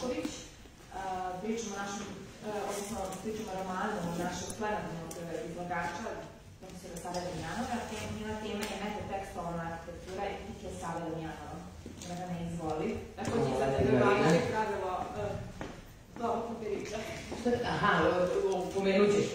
Bošković. Pričamo o našem, odnosno pričamo romanu našeg plenarnog izlagača, profesora Save Damjanova. Njena tema je metatekstualna arhitektura i titla Save Damjanova. Dragana, izvoli. Tako će sad da bi pravilo dobro papirića. Aha, pomenut ćeš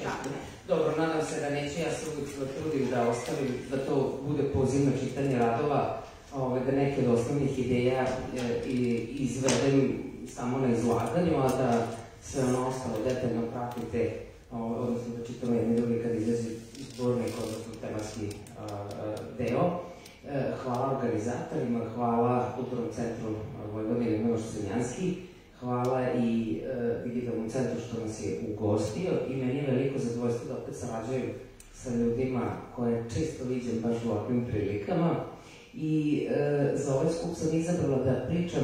Dobro, nadam se da neće, ja se uvijek trudim da ostavim, da to bude pozivno čitanje radova ovaj, da neke od osnovnih ideja e, izvedem samo na izlaganju, a da sve ono ostalo detaljno pratite, odnosno da čitamo jedni drugi kad izlazi zbornik, odnosno tematski deo. E, hvala organizatorima, hvala Kulturnom centru Vojvodine Miloš Senjanski, hvala i e, Digitalnom centru što nas je ugostio i meni je veliko zadovoljstvo da opet sarađujem sa ljudima koje često viđem baš u ovakvim prilikama i e, za ovaj skup sam izabrala da pričam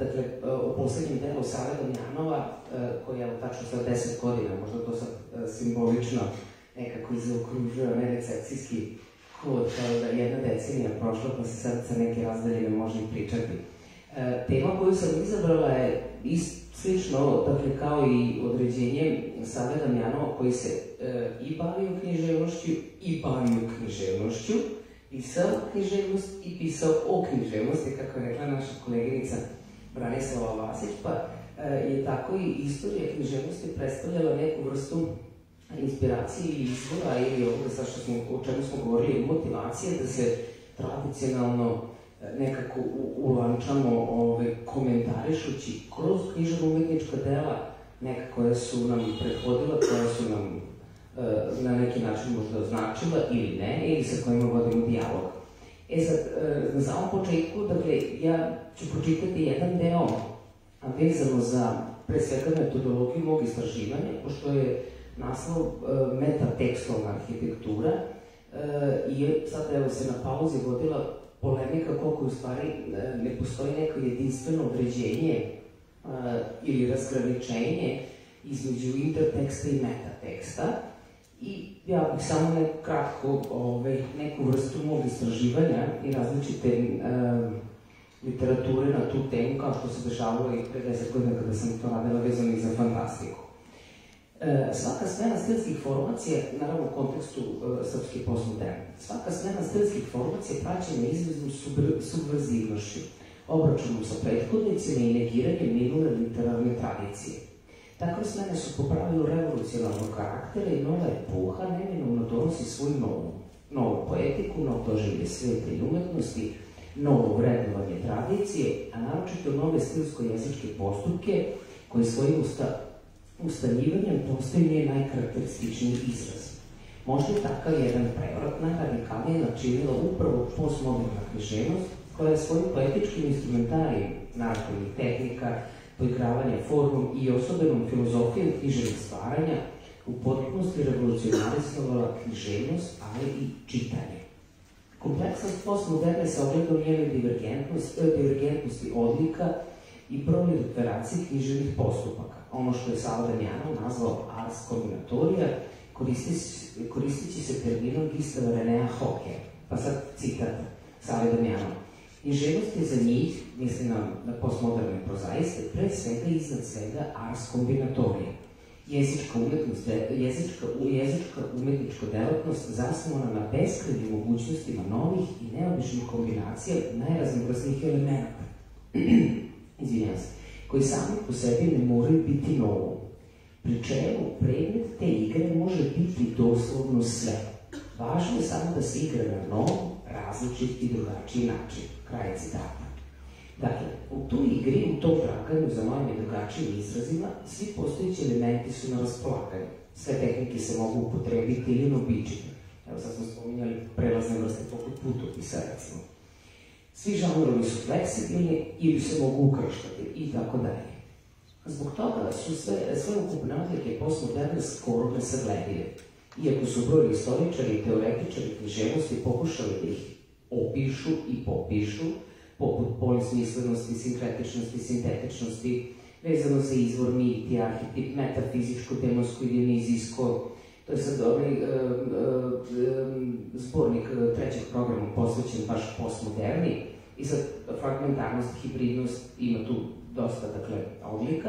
dakle, o posljednjem delu Save Damjanova, e, koja je tačno sa 10 godina, možda to sad simbolično nekako izokružuje onaj recepcijski kod, kao da jedna decenija prošla pa se sad sa neke razdaljine može i pričati. tema koju sam izabrala je slično, dakle, kao i određenje Save Damjanova koji se i bavio književnošću i bavio književnošću, pisao književnost i pisao o književnosti, kako je rekla naša koleginica Branislava Vasić, pa e, je tako i istorija književnosti predstavljala neku vrstu inspiracije i izbora ili ovoga sa što smo, o čemu smo govorili, motivacije da se tradicionalno e, nekako ulančamo ove, komentarišući kroz književno umetnička dela neka koja su nam prethodila, koja su nam na neki način možda označila ili ne, ili sa kojima vodimo dijalog. E sad, e, na samom početku, dakle, ja ću pročitati jedan deo vezano za, pre svega, metodologiju mog istraživanja, pošto je naslov e, metatekstovna arhitektura i sad evo se na pauzi vodila polemika koliko u stvari ne postoji neko jedinstveno određenje ili razgraničenje između interteksta i metateksta. I ja bih samo nekratko ovaj, neku vrstu mog istraživanja i različite literature na tu temu, kao što se dešavalo i pre deset godina kada sam to radila vezano i za fantastiku. E, svaka smena stilskih formacija, naravno u kontekstu e, srpske postmoderne, svaka smena stilskih formacija praćena izveznom subverzivnošću, obračunom sa prethodnicima i negiranjem minule literarne tradicije. Takve smene su po pravilu revolucionalnog karaktera i nova epoha neminovno donosi svoju novu, novu poetiku, novo doživlje svijeta i umetnosti, novo vrednovanje tradicije, a naročito nove stilsko-jezičke postupke koji svojim usta, ustanjivanjem postaju nje najkarakterističniji izraz. Možda je takav jedan prevrat najradikalnije načinila upravo postmoderna književnost koja je svojim poetičkim instrumentarijem narativnih tehnika, poigravanja formom i osobenom filozofijom književnog stvaranja u potpunosti revolucionarizovala književnost, ali i čitanje. Kompleksnost postmoderne sa ogledom njene divergentnosti odlika i proliferacije književnih postupaka. Ono što je Sava Damjanov nazvao ars kombinatorija, koristeći se terminom Gistava Renea Hoke. Pa sad citat Save Damjanov. Književnost je za njih, mislim na, postmoderne prozaiste, pre svega i iznad svega ars kombinatorija. Jezička, umetnost, jezička, jezička umetnička delatnost zasnovana na beskrajnim mogućnostima novih i neobičnih kombinacija najraznovrsnijih elemenata. Izvinjam se koji sami po sebi ne moraju biti novo. Pri čemu predmet te igre može biti doslovno sve. Važno je samo da se igra na nov, različit i drugačiji način. Kraj citata. Dakle, u toj igri, u tom traganju za novim i drugačijim izrazima, svi postojići elementi su na raspolaganju. Sve tehnike se mogu upotrebiti ili nobičiti. Evo sad smo spominjali prelazne vrste poput putopisa, recimo. Svi žanrovi su fleksibilni ili se mogu ukrštati i tako dalje. Zbog toga su sve, sve ukupne odlike postmoderne skoro nesagledive. Iako su brojni istoričari i teoretičari književnosti pokušali da ih opišu i popišu, poput polismislenosti, sinkretičnosti, sintetičnosti, vezano za izvor, miti, arhetip, metafizičko, demonsko i. To je sad uh, zbornik trećeg programa posvećen baš postmoderni i sad fragmentarnost, hibridnost, ima tu dosta, dakle, odlika,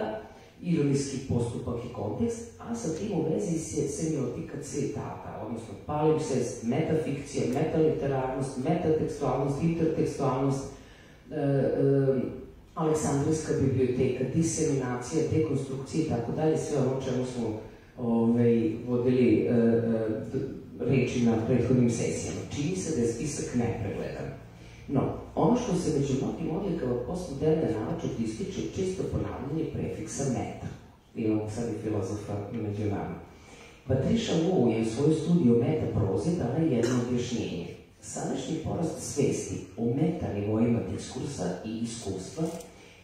ironijski postupak i kontekst, a sa tim u vezi se semiotika citata, odnosno palimpsest, metafikcija, metaliterarnost, metatekstualnost, intertekstualnost, e, e, Aleksandrijska biblioteka, diseminacija, dekonstrukcija i tako dalje, sve ono čemu smo ovaj, vodili e, e, reči na prethodnim sesijama. Čini se da je spisak nepregledan. No, ono što se među mnogim odlikama postmoderne naočut ističe čisto ponavljanje prefiksa meta. Imamo sad i filozofa među nama. Patricia Wu je u svojoj studiju meta proze dala jedno objašnjenje. Sadašnji porast svesti o meta nivoima diskursa i iskustva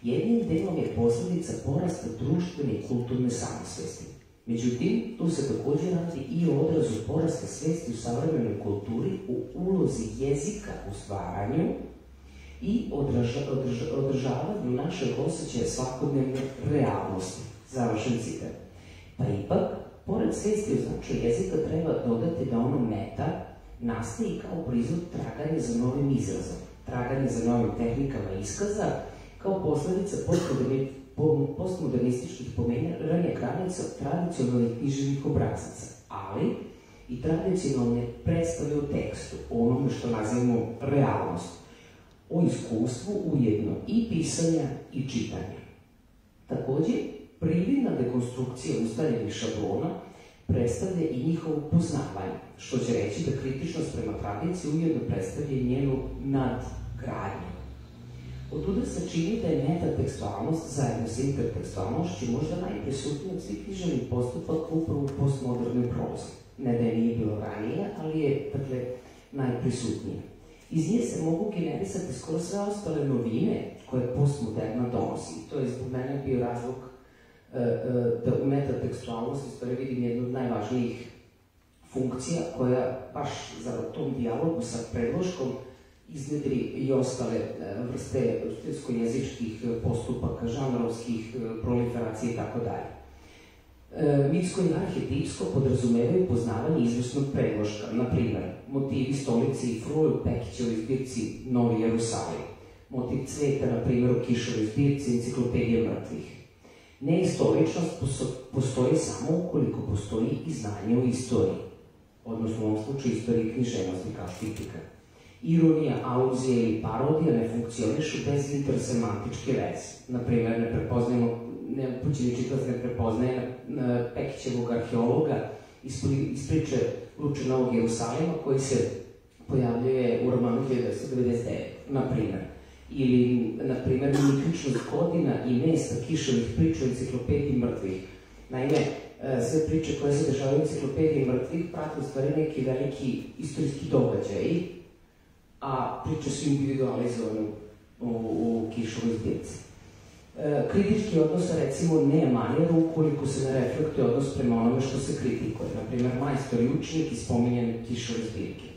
jednim delom je posledica porasta društvene i kulturne samosvesti. Međutim, tu se takođe radi i o odrazu porasta svesti u savremenoj kulturi u ulozi jezika u stvaranju i održa, održa, održavanju našeg osjećaja svakodnevne realnosti. Završen citat. Pa ipak, pored svesti o značaju jezika treba dodati da ono meta nastaje kao prizvod traganja za novim izrazom, traganje za novim tehnikama iskaza, kao posledica postmodernističkih pomeranja tradicionalnih književnih obrazaca, ali i tradicionalne predstave o tekstu, onome što nazivamo realnost, o iskustvu ujedno i pisanja i čitanja. Takođe, prividna dekonstrukcija ustaljenih šablona predstavlja i njihovo poznavanje, što će reći da kritičnost prema tradiciji ujedno predstavlja njenu nadgradnju. Od tuda se čini da je metatekstualnost zajedno sa intertekstualnošću možda najprisutnija od svih književnih postupaka upravo u postmodernoj prozi. Ne da je nije bilo ranije, ali je, dakle, najprisutnija. Iz nje se mogu generisati skoro sve ostale novine koje postmoderna donosi. To je zbog mene bio razlog e, e, da u metatekstualnosti stvari vidim jednu od najvažnijih funkcija koja baš za tom dijalogu sa predloškom iznedri i ostale e, vrste stilsko-jezičkih postupaka, žanrovskih e, proliferacija i tako dalje. E, mitsko i arhetipsko podrazumevaju poznavanje izvesnog predložka, na primer, motivi stolice i fruje u Pekićevoj zbirci Novi Jerusalim, motiv cveta, na primer, u Kišovoj zbirci Enciklopedije mrtvih. Neistoričnost postoji samo ukoliko postoji i znanje o istoriji, odnosno u ovom slučaju istoriji književnosti kao. Ironija, aluzija ili parodija ne funkcionišu bez intersemantičke veze. Naprimer, ne prepoznajemo, ne, pućeni čitac ne prepoznaje Pekićevog arheologa iz, priče Luče Novog Jerusalima koji se pojavljuje u romanu 1999, na primer. Ili, na primer, unikličnost godina i mesta kišovih priča u enciklopediji mrtvih. Naime, e, sve priče koje se dešavaju u enciklopediji mrtvih prate u stvari neki veliki istorijski događaj, a priče su individualizovane u, u kišovoj zbirci. E, kritički odnos, recimo, ne manjera ukoliko se ne reflektuje odnos prema onome što se kritikuje. Naprimer, majstor i učenik iz spominjene kišove zbirke.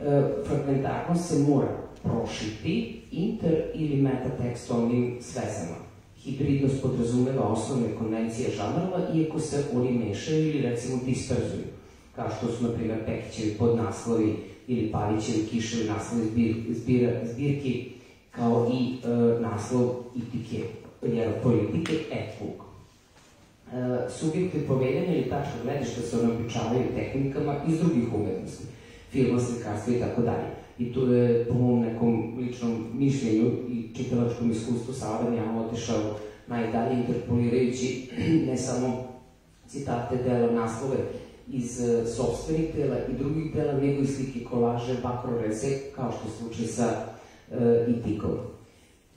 E, fragmentarnost se mora prošiti inter ili metatekstualnim svezama. Hibridnost podrazumeva osnovne konvencije žanrova, iako se oni mešaju ili recimo disperzuju, kao što su, na primjer, Pekićevi podnaslovi ili Pavićevi kiševi naslovi zbir, zbir, zbirki, kao i e, naslov itike, politike etluk. E, subjekti poveljanja ili tačka gledišta se onapičavaju tehnikama iz drugih umetnosti, filma, slikarstva i tako dalje. I tu je, po mom nekom ličnom mišljenju i čitalačkom iskustvu ja otišao najdalje interpolirajući ne samo citate, dela, naslove, iz uh, sobstvenih dela i drugih dela, nego i slike kolaže, bakroreze, kao što slučaj sa uh, itikom.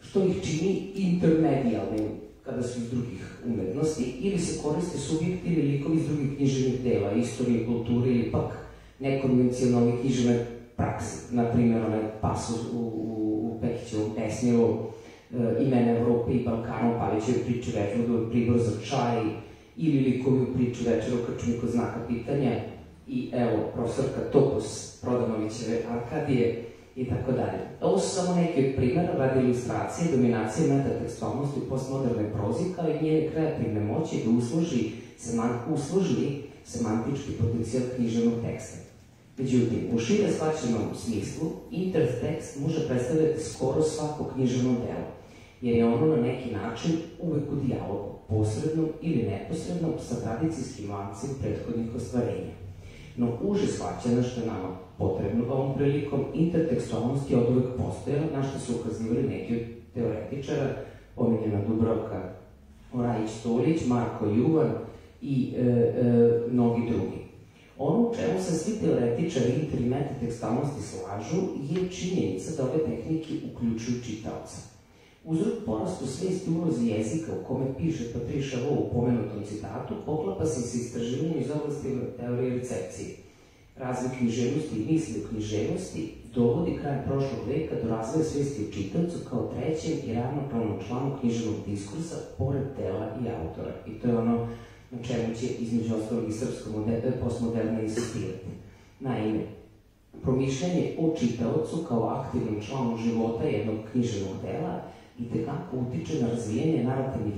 Što ih čini intermedijalnim kada su iz drugih umetnosti, ili se koriste subjekti ili likovi iz drugih književnih dela, istorije, kulture ili pak nekonvencionalne književne prakse. Naprimjer, onaj pasus u, u, u Pekićevom pesmilu uh, imena Evrope i Balkana, Palićeve priče Vefludu, pribor za čaj, ili likovi u priču večer u krčniku znaka pitanja i evo, profesorka Topus Prodanovićeve Arkadije i tako dalje. Ovo su samo neki primjera radi ilustracije, dominacije metatekstualnosti postmoderne prozi, kao i njene kreativne moći da usluži, seman, usluži semantički potencijal književnog teksta. Međutim, u šire shvaćenom smislu, intertekst može predstavljati skoro svako književno delo jer je ono na neki način uvek u dijalogu, posredno ili neposredno sa tradicijskim lancem prethodnih ostvarenja. No uže shvaćena što je nama potrebno ovom prilikom, intertekstualnost je od uvek postojala, na što su ukazivali neki od teoretičara, omiljena Dubrovka Orajić Stolić, Marko Juvan i e, e, mnogi drugi. Ono u čemu se svi teoretičari i metatekstalnosti slažu je činjenica da ove tehnike uključuju čitaoca. Uzrok porastu svesti ulozi jezika u kome piše Patriša Vo u pomenutom citatu poklapa se sa istraživanjem iz oblasti teorije recepcije. Razvoj književnosti i misli o književnosti dovodi kraj prošlog veka do razvoja svesti u čitavcu kao trećem i ravnopravnom članu književnog diskursa pored tela i autora. I to je ono na čemu će između ostalog i srpsko postmoderna insistirati. Naime, promišljanje o čitaocu kao aktivnom članu života jednog književnog dela i tekako utiče na razvijanje narativnih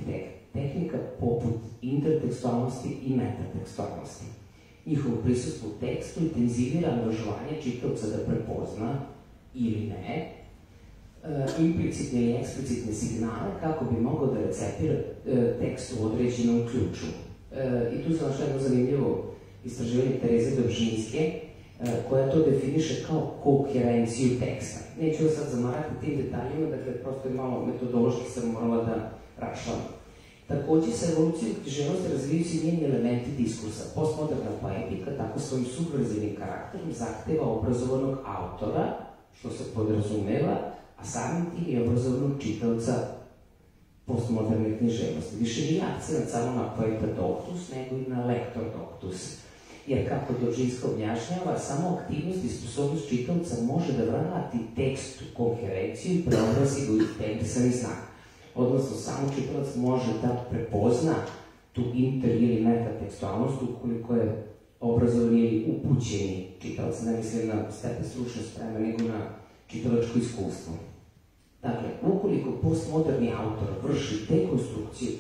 tehnika poput intertekstualnosti i metatekstualnosti. Njihovo prisustvo u tekstu intenzivira angažovanje čitavca da prepozna ili ne e, implicitne i eksplicitne signale kako bi mogao da recepira e, tekst u određenom ključu. E, I tu se našla jedno zanimljivo istraživanje Tereze Dobžinske, koja to definiše kao koherenciju teksta. Neću sad zamarati tim detaljima, dakle, prosto je malo metodološki sam morala da rašlam. Takođe, sa evolucijom književnosti razvijaju se njeni elementi diskursa. Postmoderna poetika tako svojim subverzivnim karakterom zahteva obrazovanog autora, što se podrazumeva, a samim tim i obrazovanog čitavca postmoderne književnosti. Više nije akcent samo na poeta doctus, nego i na lektor doctus. Jer kako Dođinska objašnjava, samo aktivnost i sposobnost čitavca može da vrati tekst u koherenciju i preobrazi u integrisani znak odnosno samo čitalac može da prepozna tu inter ili metatekstualnost ukoliko je obrazovan ili upućeni čitalac, ne mislim na stepen stručne spreme, nego na čitalačko iskustvo. Dakle, ukoliko postmoderni autor vrši dekonstrukciju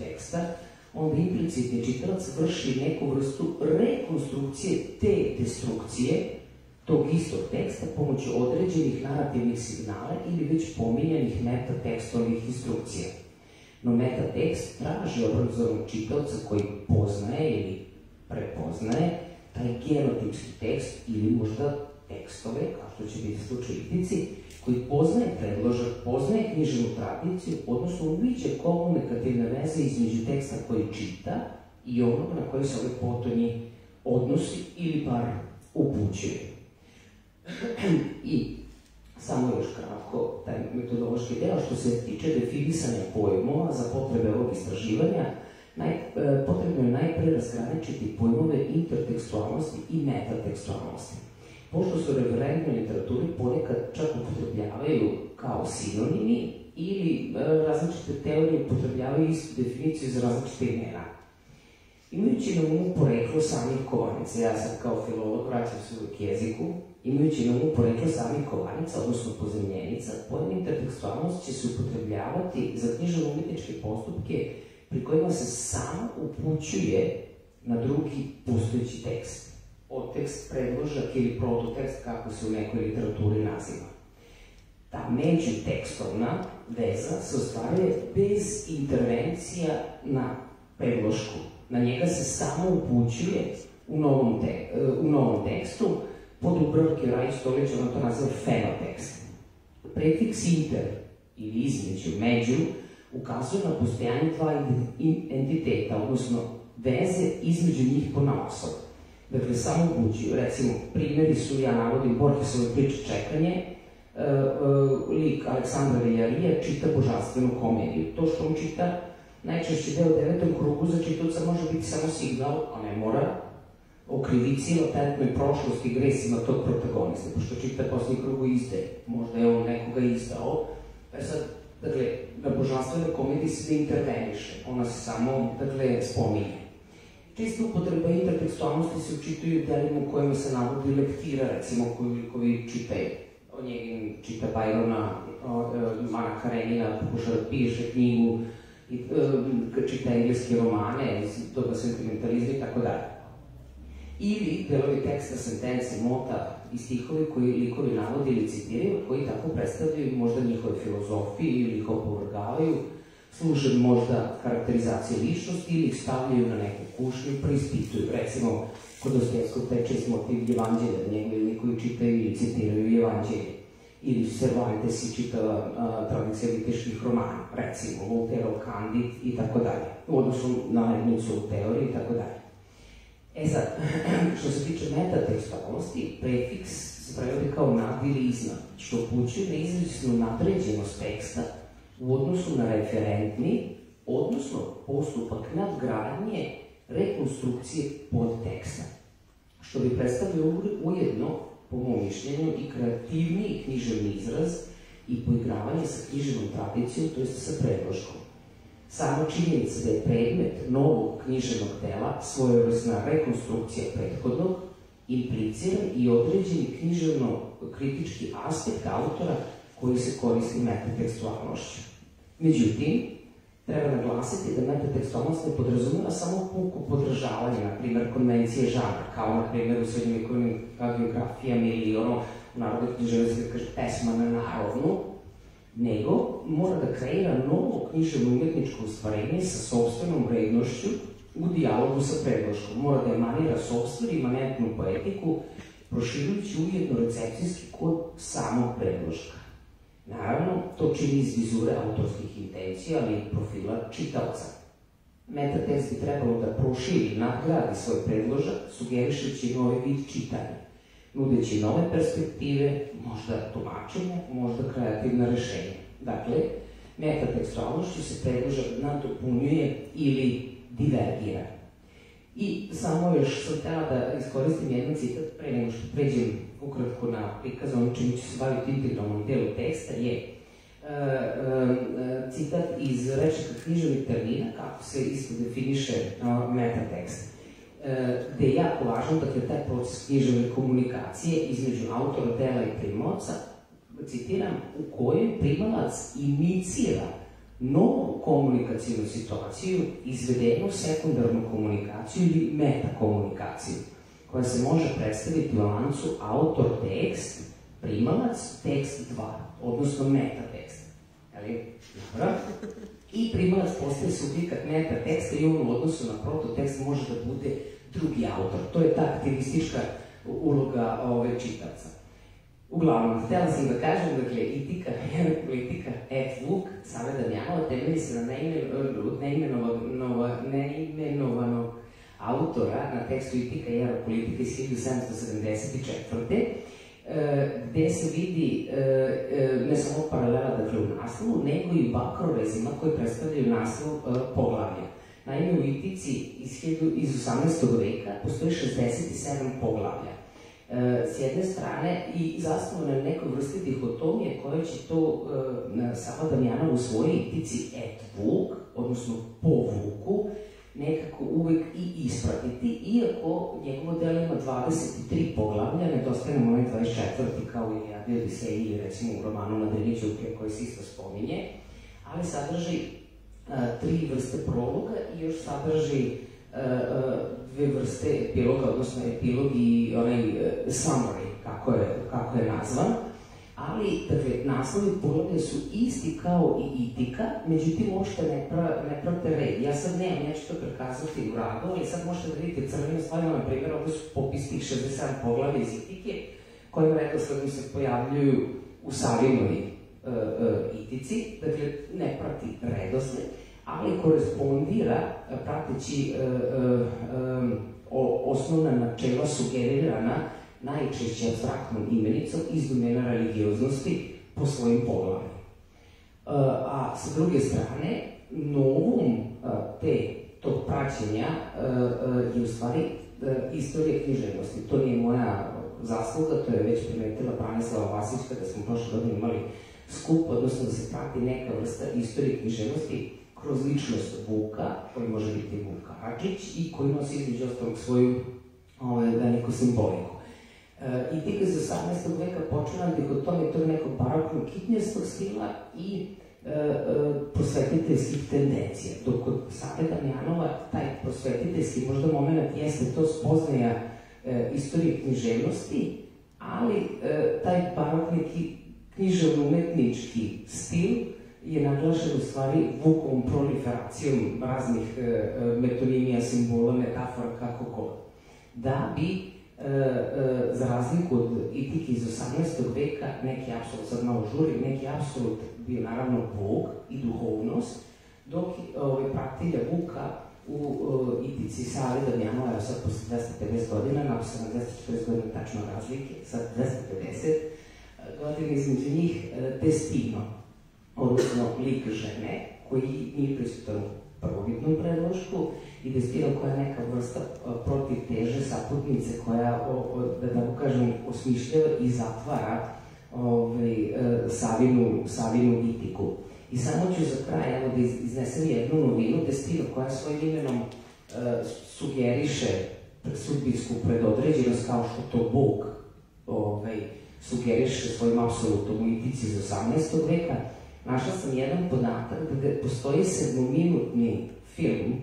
onda implicitni čitalac vrši neku vrstu rekonstrukcije te destrukcije tog istog teksta pomoću određenih narativnih signala ili već pominjanih metatekstualnih instrukcija. No metatekst traži obrazovnog čitavca koji poznaje ili prepoznaje taj genotipski tekst ili možda tekstove, kao što će biti slučaj itici, koji poznaje predložak, poznaje književnu tradiciju, odnosno uviđe komunikativne veze između teksta koji čita i onog na koji se ovaj potonji odnosi ili bar upućuje. I samo još kratko, taj metodološki deo što se tiče definisanja pojmova za potrebe ovog istraživanja, naj, e, potrebno je najpre razgraničiti pojmove intertekstualnosti i metatekstualnosti. Pošto su referentne literaturi ponekad čak upotrebljavaju kao sinonimi ili e, različite teorije upotrebljavaju istu definiciju za različite imena. Imajući na umu poreklo samih kovanica, ja sam kao filolog vraćam se uvijek jeziku, imajući na umu poreklo samih kovanica, odnosno pozemljenica, pojem intertekstualnost će se upotrebljavati za knjižno-umetničke postupke pri kojima se samo upućuje na drugi postojeći tekst. Od tekst, predložak ili prototekst, kako se u nekoj literaturi naziva. Ta međutekstovna veza se ostvaruje bez intervencija na predlošku na njega se samo upućuje u novom, te, u novom tekstu, pod Stolić, ono to naziva fenotekst. Prefiks inter, ili između, među, ukazuje na postojanje dva entiteta, odnosno veze između njih po. Dakle, samo upućuju, recimo, primjeri su, ja navodim Borgesove priče čekanje, uh, uh, lik Aleksandra Viljarija čita božanstvenu komediju. To što on čita Najčešći deo devetom krugu za čitavca može biti samo signal, a ne mora, o krivici, o tetnoj prošlosti, gresima tog protagonista, pošto čita posljednji krugu izde, možda je on nekoga izdao, pa sad, dakle, na božanstvenoj komediji se ne interveniše, ona se samo, dakle, spominje. Čista upotreba intertekstualnosti se učituju u delima u kojima se navodi lektira, recimo, koji, koji čitaju. O njegim čita Bajrona, e, Mana Karenina, pokuša da piše knjigu, i čita engleske romane iz doba sentimentalizma i tako dalje. ili delovi teksta, sentence, mota i stihovi koji likovi navodi ili citiraju, koji tako predstavljaju možda njihove filozofije ili ih opovrgavaju, služe možda karakterizacije ličnosti ili stavljaju na neku kušnju preispituju. Recimo, kod Dostojevskog taj čest motiv evanđelja, njegove ili koji čitaju ili citiraju evanđelje. Ili Cervantes i čitava tradicija viteških romana, recimo Volterov Candid i tako dalje, u odnosu na narednicu u teoriji i tako dalje. E sad, što se tiče metatekstualnosti, prefiks se prevodi kao nad iznad, što upućuje na izvisnu nadređenost teksta u odnosu na referentni, odnosno postupak nadgradnje rekonstrukcije podteksta, što bi predstavljao ujedno, po mom mišljenju, i kreativniji književni izraz i poigravanje sa književnom tradicijom, to jest sa predloškom. Samo činjenica da je predmet novog književnog dela svojevrsna rekonstrukcija prethodnog, impliciran i određeni književno-kritički aspekt autora koji se koristi metatekstualnošću. Međutim, treba naglasiti da metatekstualnost ne podrazumeva samo puku podržavanje, na primjer, konvencije žanra, kao na primjer u srednjovjekovnim geografijama ili ono u narodnoj književnosti kaže pesma na narodnu, nego mora da kreira novo književno umetničko ustvarenje sa sobstvenom vrednošću u dijalogu sa predloškom. Mora da emanira sobstvenu imanentnu poetiku, proširujući ujedno recepcijski kod samog predloška. Naravno, to čini iz vizure autorskih intencija, ali i profila čitavca. Metatekst bi trebalo da proširi, nadgradi svoj predložak, sugerišući novi vid čitanja, nudeći nove perspektive, možda tumačenja, možda kreativna rešenja. Dakle, metatekstualnošću se predložak nadopunjuje ili divergira. I samo još sam htela da iskoristim jedan citat pre nego što pređem ukratko na prikaz ono čemu ću se baviti integralnom delu teksta je uh, uh, citat iz rečnika književnih termina kako se isto definiše metatekst. Gde je jako važno, dakle, taj proces književne komunikacije između autora dela i primalca, citiram, u kojoj primalac inicira novu komunikacijnu situaciju, izvedenu sekundarnu komunikaciju ili metakomunikaciju koja se može predstaviti u lancu autor-tekst, primalac, tekst 2, odnosno metatekst. Jeli? Dobro? I primalac postaje subjekat metateksta i on u odnosu na prototekst može da bude drugi autor. To je ta aktivistička uloga ove čitaca. Uglavnom, htjela sam da kažem, dakle, etika, politika F. Vuk, Save Damjanova, temelji se na neimenovanog autora na tekstu Itika i Aeropolitika iz 1774. gde se vidi e, e, ne samo paralela dakle, u naslovu, nego i bakrorezima koji predstavljaju naslov e, poglavlja. Naime, u Itici iz, iz 18. veka postoji 67 poglavlja. S jedne strane i zasnovano na nekoj vrsti dihotomije koja će to Sava u svojoj Itici et vuk, odnosno po vuku, nekako uvek i ispratiti, iako njegovo delo ima 23 poglavlja, nedostaje nam onaj 24. kao i Iliadi Odiseji ili recimo u romanu Madrini Đuke koji se isto spominje, ali sadrži uh, tri vrste prologa i još sadrži uh, uh, dve vrste epiloga, odnosno epilog i onaj summary, kako je, kako je nazvan ali, dakle, naslovi poglavlja su isti kao i itika, međutim, uopšte ne, pra, ne prate red. Ja sad nemam, ja ću to prekazati u radu, ali sad možete da vidite crvene stvari, na primjer, ovde su popis tih 67 poglavlja iz itike, kojim redosledom se pojavljuju u Savinoj uh, uh, itici, dakle, ne prati redosled, ali korespondira, prateći uh, um, osnovna načela sugerirana najčešće abstraktnom imenicom iz domena religioznosti po svojim poglavima. E, a sa druge strane, novum e, te tog praćenja e, je u stvari istorija književnosti. To nije moja zasluga, to je već primetila Branislava Vasić kada smo prošle godine imali skup, odnosno da se prati neka vrsta istorije književnosti kroz ličnost Vuka, koji može biti Vuk Karadžić i koji nosi između ostalog svoju ovaj, veliku simboliku. I tek iz 18. veka počela dihotomija tog nekog baroknog kitnjastog stila i e, e, prosvetiteljskih tendencija. Dok kod Save Damjanova taj prosvetiteljski možda moment jeste to spoznaja e, istorije književnosti, ali taj barokni književno-umetnički stil je naglašen u stvari vukom proliferacijom raznih metonimija, simbola, metafora, kako god. Da bi, za razliku od itike iz 18. veka, neki apsolut, sad malo žuri, neki apsolut bio naravno Bog i duhovnost, dok ovaj, praktilja Vuka u itici Sali Damjanova, sad posle 250 godina, napisano 240 godina tačno razlike, sad 250 godina između njih uh, Destino, odnosno lik žene, koji nije prisutan u prvobitnom predlošku i Destino koja je neka vrsta uh, protiv teže saputnice koja, da tako kažem, osmišljava i zatvara ovaj, uh, Savinu, Savinu itiku. I samo ću za kraj da iznesem jednu novinu, Destino koja svojim imenom uh, sugeriše sudbinsku predodređenost kao što to Bog ovaj, sugeriše svojim apsolutom u itici iz 18. veka, našla sam jedan podatak da postoji sedmominutni film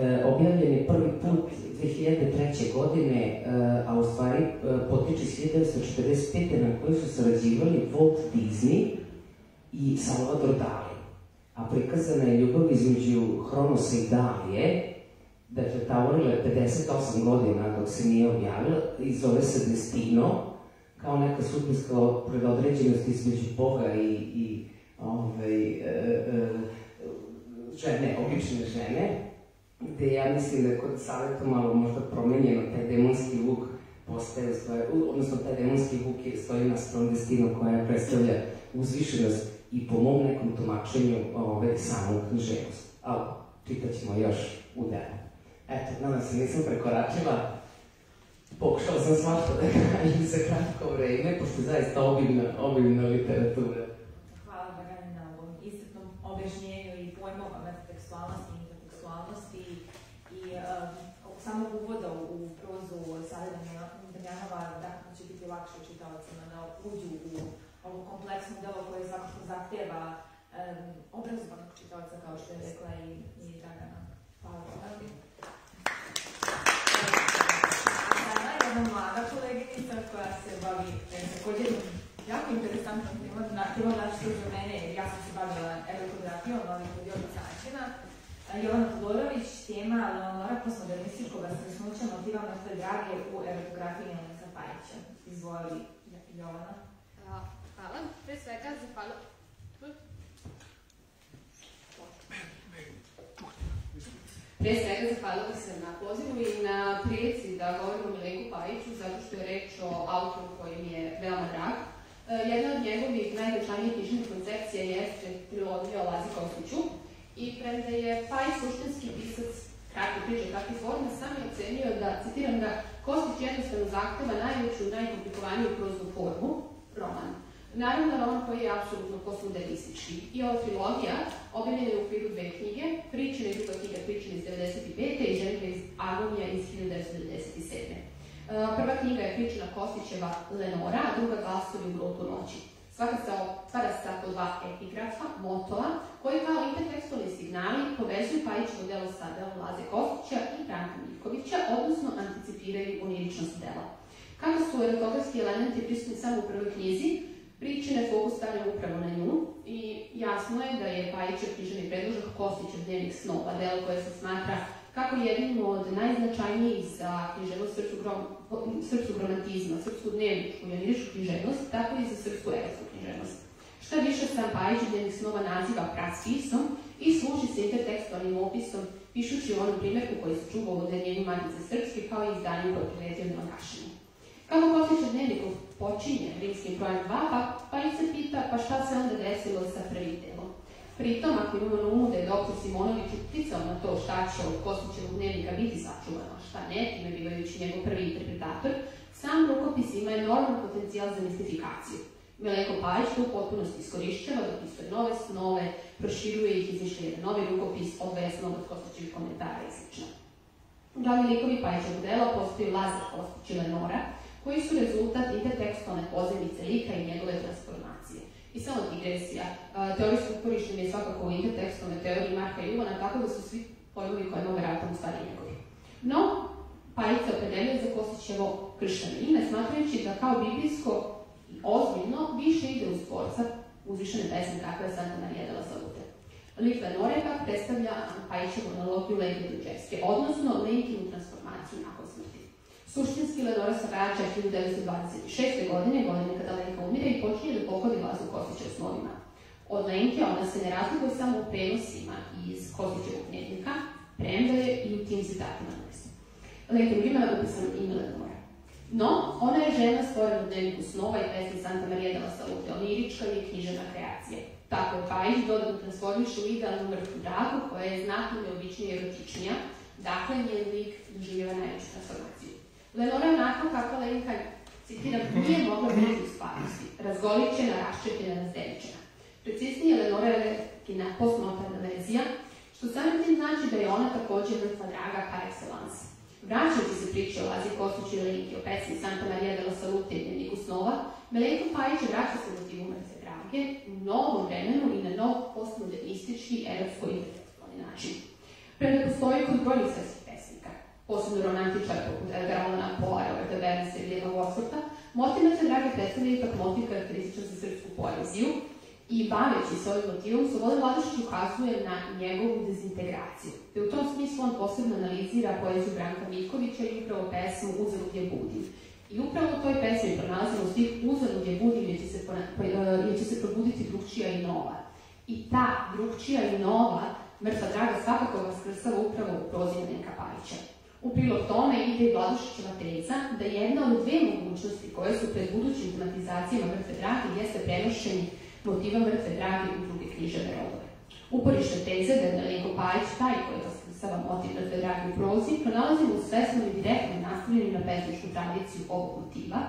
e, objavljen je prvi put 2003. godine, e, a u stvari e, potiče iz 1945. na kojoj su sarađivali Walt Disney, i Salvador Dali. A prikazana je ljubav između Hronosa i Dalije, dakle, tavorila je 58 godina dok se nije objavila i zove se Destino, kao neka sudbinska predodređenost između Boga i, i ove, e, e, žene, obične žene, gde ja mislim da je kod savjeta malo možda promenjeno, taj demonski luk postaje, odnosno taj demonski luk je stoji na strom destino koja predstavlja uzvišenost i po mom nekom tumačenju ove, samog književnosti. Ali, čitat ćemo još u delu. Eto, nadam se, nisam prekoračila. Pokušala sam svašta da kažem za kratko vreme, pošto je zaista obimna, obimna literatura. Hvala Dragani na ovom istetnom objašnjenju i pojmova metatekstualnosti i intertekstualnosti i um, samog uvoda u, prozu Sada Damjanova, dakle će biti lakše čitavacima da uđu u ovo kompleksno delo koje svakako zahtjeva um, obrazovanog čitavca, kao što je rekla i, i Dragana. Hvala vam. Sada jedna mlada koleginica koja se e, također jako interesantnom temom, na, temom našto za mene, ja sam se bavila elektrografijom, novih od načina. Jovana Todorović, tema Leonora postmodernističkog smisnuća motiva Mrtve drage u elektrografiji Jelena Pajića. Izvoli, Jovana. Hvala. Pre svega, zahvala... Pre svega, zahvalila se na pozivu i na prilici da govorim o Milenku Pajiću, zato što je reč o autoru koji mi je veoma drag. E, jedna od njegovih najznačajnijih knjižnih koncepcija jeste trilogija o Lazi Kostiću i premda je Pajić suštinski pisac kratke priče, kratke forme, sam je ocenio da, citiram ga, Kostić jednostavno zahteva najveću, najkomplikovaniju proznu formu, roman. Naravno, roman koji je apsolutno postmodernistički. I ova trilogija objavljena je u okviru dve knjige, Pričina i druga knjiga Pričina iz 95. i Ženka iz Agonija iz 1997. Prva knjiga je Pričina Kostićeva Lenora, a druga Glasovi u grotu noći. Svaka se otvara sa po dva epigrafa, motova, koji kao intertekstualni signali povezuju Pajićevo delo sa delom Laze Kostića i Branka Miljkovića, odnosno anticipiraju oniričnost dela. Kako su erotogarski elementi prisutni samo u prvoj knjizi, Pričine fokus stavlja upravo na nju i jasno je da je Pajićev književni predložak Kostićev dnevnik snova, delo koje se smatra kako jednim od najznačajnijih za književnost srpskog, romantizma, srpsku dnevničku i oniričku književnost, tako i za srpsku evropsku književnost. Šta više sam Pajićev dnevnik snova naziva praspisom i služi se intertekstualnim opisom, pišući u onom primjerku koji se čuva u odeljenju Matice Srpske kao i izdanju koje priletio na. Kako Kostićev dnevnikom počinje rimskim brojem 2, pa, pa i se pita pa šta se onda desilo sa prvim delom. Pritom, ako imamo na umu da je dr. Simonović uticao na to šta će od Kostićevog dnevnika biti sačuvano, šta ne, time bivajući njegov prvi interpretator, sam rukopis ima enorman potencijal za mistifikaciju. Milenko Pajić to u potpunosti iskorišćava, dopisuje nove snove, proširuje ih, izmišlja jedan novi rukopis, odvaja snov od Kostićevih komentara i sl. Glavni likovi Pajićevog dela postoji Lazar Kostić i Lenora, koji su rezultat intertekstualne pozivnice lika i njegove transformacije. I samo digresija, teorijsko uporište je svakako u intertekstualne teoriji Marka Juvana, tako da su svi pojmovi koje mogu ratam u stvari njegovi. No, Pajica opredelio za Kostićevo kršteno ime, smatrajući da kao biblijsko i ozbiljno više ide uz tvorca uzvišene pesme kakva je Santa Marija della Salute. Lik Lenore pak predstavlja Pajićevu analogiju Lenke Duđevske, odnosno nakon smrti. Suštinski Lenora se vraća 1926. godine, godine kada Lenka umire i počinje da pohodi Lazu Kostića s novima. Od Lenke ona se ne razlikuje samo u prenosima iz Kostićevog dnevnika, premda je i u tim citatima navesti. Lenka ima upisano ime Lenora. No, ona je žena stvorena u dnevniku snova i pesmi Santa Maria della Salute, onirička i književna kreacija. Tako je Pajić dodatno transformiše u idealnu mrtvu dragu koja je znatno neobičnija i erotičnija, dakle njen lik doživljava najveću transformaciju. Lenora onako kako Lenka, citiram, nije mogla biti u stvarnosti, razgoličena, raščepljena, razdeličena. Preciznije, Lenora je kina postmoderna verzija, što samim tim znači da je ona također mrtva draga par excellence. Vraćajući se priče o Lazi Kostiću i Lenki o pesmi Santa Maria della Salute i dnevniku snova, Melenko Pajić vraća se motivu mrtve drage u novom vremenu i na nov postmodernistički, erotsko-intelektualni način. Prema postoji kod brojnih posebno romantičar poput Edgar Allana Poe, Roberta Bernesa i Lijeva Wordswortha, mrtve drage predstavlja ipak motiv karakterističan za srpsku poeziju, i baveći se ovim motivom, Slobodan Vladišić ukazuje na njegovu dezintegraciju. Te u tom smislu on posebno analizira poeziju Branka Miljkovića i upravo pesmu Uzalud je budim. I upravo u toj pesmi pronalazimo stih Uzalud je budim jer će, se, jer će se probuditi drugčija i nova. I ta drugčija i nova, mrtva draga, svakako vas krsava upravo u prozinu Nenka Pajića. U prilog tome ide i Vladušićeva teza da jedna od dve mogućnosti koje su pred budućim tematizacijama mrtve drage jeste prenošenje motiva mrtve drage u druge književne rodove. Uporište teze da je Neliko Pajić taj koji raskrsava motiv mrtve drage u prozi, pronalazimo u svesnom i direktnom nastavljanju na pesničku tradiciju ovog motiva,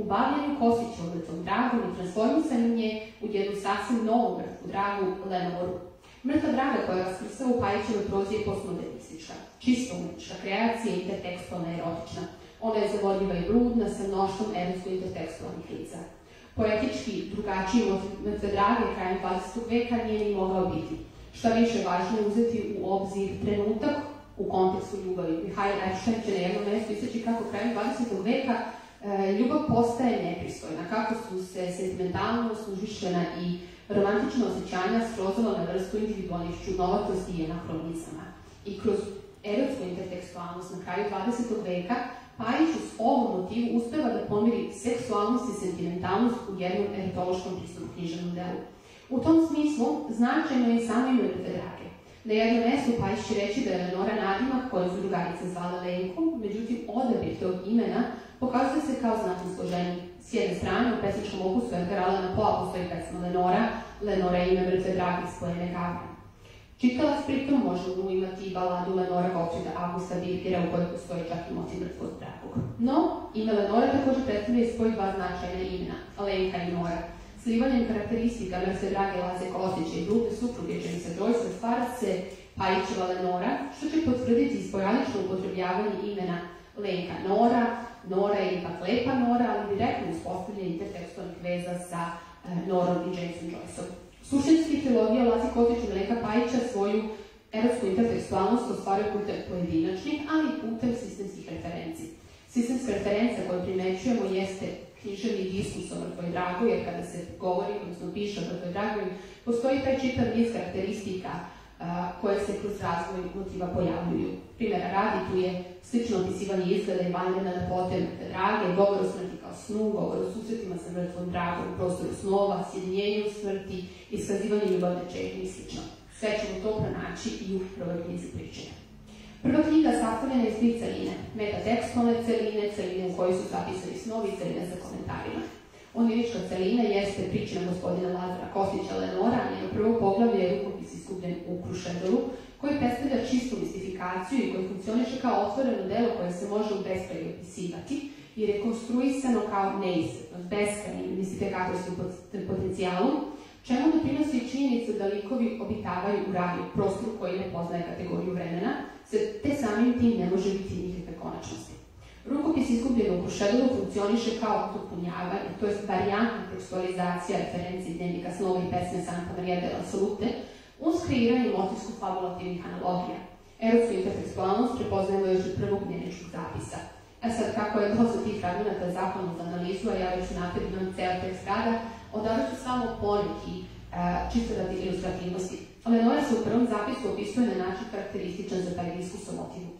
u bavljanju Kosićevom mrtvom dragom i transformisanju nje u jednu sasvim novu mrtvu dragu Lenoru. Mrtva draga koja raskrsava u Pajićevoj prozi je postmodernistička, čisto umetnička kreacija, intertekstualna i erotična. Ona je zavodljiva i brudna sa mnoštvom erotsko-intertekstualnih lica. Poetički drugačiji od drage krajem 20. veka nije ni mogao biti. Šta više važno je uzeti u obzir trenutak u kontekstu ljubavi. Mihajl Epstein će na jednom mjestu iseći kako krajem 20. veka e, ljubav postaje nepristojna, kako su se sentimentalno, služišena i romantična osjećanja srozala na vrstu individualnih čudnovatosti i anahronizama. I kroz erotsku intertekstualnost na kraju 20. veka Pajić uz ovom motivu uspeva da pomiri seksualnost i sentimentalnost u jednom eritološkom pristupu književnom delu. U tom smislu značajno je samo ime drage. Na jednom mjestu Pajić će reći da je Lenora nadimak koju su drugarice zvala Lenko, međutim odabir tog imena pokazuje se kao znatno složeniji. S jedne strane, u pesničkom opusu Edgar Allana Poa postoji pesma Lenora, Lenora ime mrtve drage iz pojene Gavran. Čitalac pritom može u imati i baladu Lenora Gottfrieda Augusta Birkera u kojoj postoji čak i motiv mrtvog dragog. No, ime Lenora također predstavlja svoji dva značajna imena, Lenka i Nora. Slivanjem karakteristika mrtve drage Laze Kostića i druge supruge Jamesa Joyce stvara se Pajićeva Lenora, što će potvrditi sporadično upotrebljavanje imena Lenka Nora, Nora je ipak lepa Nora, ali direktno uspostavljanje intertekstualnih veza sa e, Norom i Jamesom Joyceom. Suštinski trilogija Lazi Kotić i Meleka Pajića svoju erotsku intertekstualnost ostvaruje putem pojedinačnih, ali i putem sistemskih referenci. Sistemska referenca koju primećujemo jeste književni diskus o mrtvoj dragoj, jer kada se govori, odnosno piše o mrtvoj dragoj, postoji taj čitav niz karakteristika koje se kroz razvoj motiva pojavljuju. Primjera radi, tu je slično opisivanje izgleda i lepote mrtve drage, govor o smrti kao snu, govor o susretima sa mrtvom dragom prostoru snova, sjedinjenju smrti, iskazivanje ljubavne čežnje i sl. Sve ćemo to pronaći i u prvoj knjizi pričanja. Prva knjiga sastavljena iz tri celine, metatekstualne celine, celine u kojoj su zapisani snovi celine sa komentarima. Onirička celina jeste pričina gospodina Lazara Kostića Lenora, njeno prvo poglavlje je rukopis iskupljen u Krušedoru, koji predstavlja čistu mistifikaciju i koji funkcioniše kao otvoreno delo koje se može u beskraju opisivati i rekonstruisano kao neisvetnost, beskrajnim mistifikatorskim potencijalom, čemu doprinosi činjenica da likovi obitavaju u raju, prostoru koji ne poznaje kategoriju vremena, te samim tim ne može biti nikakve konačnosti. Rukopis izgubljenog u Krušedoru funkcioniše kao dopunjavanje, to je varijantna tekstualizacija referenci dnevnika snova i pesme Santa Maria della Salute, uz kreiranje motivsko-fabulativnih analogija. Erotsku intertekstualnost prepoznajemo još od prvog njeničkog zapisa. A sad, kako je dosta tih fragmenta zakonu za analizu, a ja već napred imam ceo tekst rada, odavit ću samo poneki, čisto radi ilustrativnosti. Lenora se u prvom zapisku opisuje na način karakterističan za taj diskus o motivu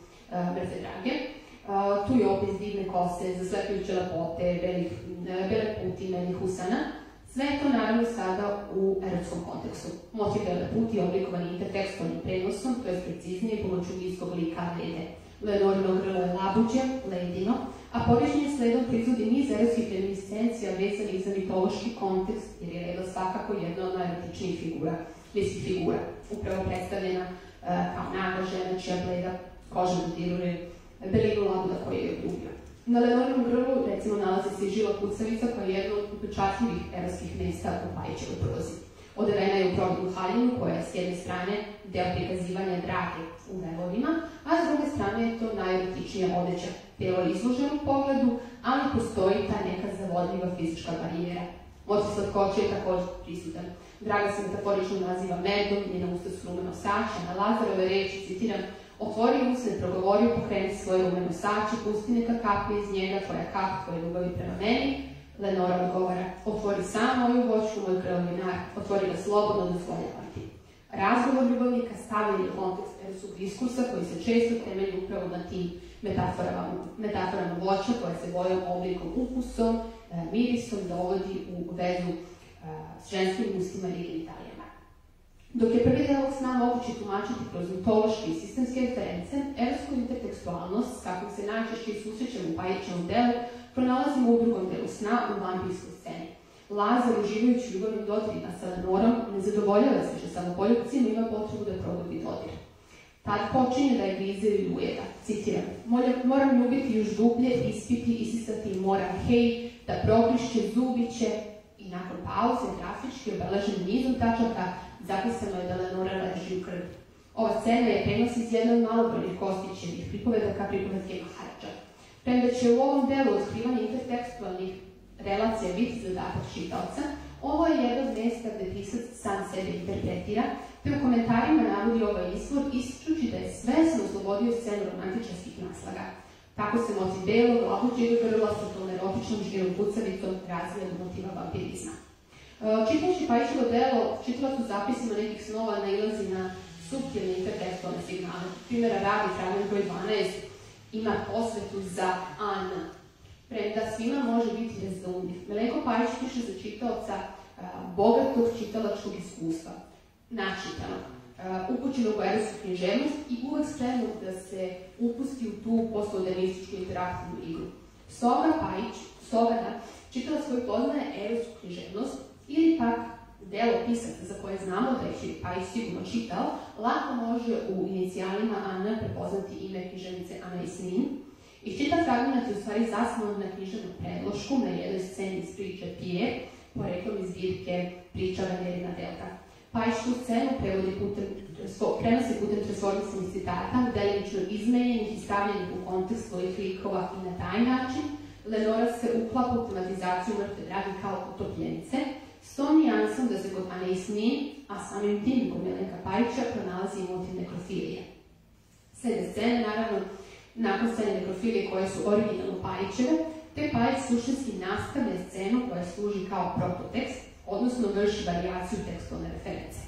mrtve drage. Tu je opis divne kose, zaslepljujuće lepote, belih, bele puti, menih usana, sve to naravno sada u erotskom kontekstu. Motiv bele puti je oblikovan intertekstualnim prenosom, to je preciznije pomoću iskog lika lede. Leonorino grlo je labuđe, ledino, a poređenje sledom prizvodi niz erotskih reminiscencija vezanih za mitološki kontekst, jer je Leda svakako jedna od najerotičnijih figura, ljudskih figura, upravo predstavljena uh, kao naga žena čija bleda koža dodiruje belinu labuda koji je obljubio. Na Leoninom grlu, recimo, nalazi se i žila kucavica koja je jedno od upečatljivih erotskih mesta u Pajićevoj prozi. Odevena je u prodnu haljinu koja je s jedne strane deo prikazivanja drage u velovima, a s druge strane je to najerotičnija odeća. Telo je u pogledu, ali postoji ta neka zavodljiva fizička barijera. Motiv slatkoće je također prisutan. Draga se metaforično naziva medom, njena usta su rumeno sača, na Lazarove reči, citiram, otvori usne, progovori, pokreni svoje rumeno sače, pusti neka kaplja iz njega, tvoja kap, tvoje ljubavi prema meni, Lenora odgovara, otvori sam moju voćku, moj krlovinar, otvori ga slobodno do svoje pati. Razgovor ljubavnika stavljen je kontekst erosog diskursa koji se često temelji upravo na tim metaforama, metaforama voća koja se bojom, oblikom, ukusom, e, mirisom dovodi u vezu e, s ženskim ustima i genitalijama. Dok je prvi deo sna moguće tumačiti kroz mitološke i sistemske reference, erosku intertekstualnost, kakvog se najčešće susrećemo u Pajićevom delu, pronalazimo u drugom delu sna u vampirskoj sceni. Lazar, uživajući ljubavnim dodirima sa Lenorom, ne zadovoljava se što samo poljubcima ima potrebu da produbi dodir. Tad počinje da je grize i ujeda. Citiram, moram ljubiti još dublje, ispiti, isisati moram hej, da proklišće zubiće i nakon pauze grafički obeležen nizom tačaka zapisano je da Lenora leži u krvi. Ova scena je prenos iz jednog malobrojnih Kostićevih pripovedaka pripovedke Maharađa. Premda će u ovom delu otkrivanja intertekstualnih relacija biti zadatak čitaoca, ovo je jedan od mesta gde pisac sam sebe interpretira, te u komentarima navodi ovaj izvor ističući da je svesno oslobodio scenu romantičarskih naslaga. Tako se motiv belog, labuđeg grla sa tom erotičnom žirom kucavicom razvija motiva vampirizma. E, čitajući Pajićevo delo, čitala su zapisima nekih snova nailazi na subtilne intertekstualne signale. Primjera radi fragment broj 12 ima posvetu za Ana, premda svima može biti razumljiv. Meleko Pajić piše za čitaoca bogatog čitalačkog iskustva, načitanog, upućenog u erosku književnost i uvek spremnog da se upusti u tu postmodernističku interaktivnu igru. Stoga Pajić, stoga da čitalac koji poznaje erosku književnost ili pak delo pisaca za koje znamo da je Pajić sigurno čitao, lako može u inicijalima Ana prepoznati ime književnice Ana Isnin, I čitav fragment je u stvari zasnovan na književnom predlošku na jednoj sceni iz priče Pierre, poreklom iz zbirke priča Valerina Delta. Pajić tu scenu prevodi putem, prenosi putem transformisanih citata, delimično izmenjenih i stavljenih u kontekst svojih likova i na taj način Lenora se uklapa u tematizaciju mrtve dragi kao utopljenice, s tom nijansom da se kod Ane a samim tim kod Milenka Pajića pronalazi motiv nekrofilije. Slede scene, naravno, nakon scene nekrofilije koje su originalno Pajićeve, te Pajić suštinski nastavlja scenu koja služi kao prototekst, odnosno vrši varijaciju tekstualne reference.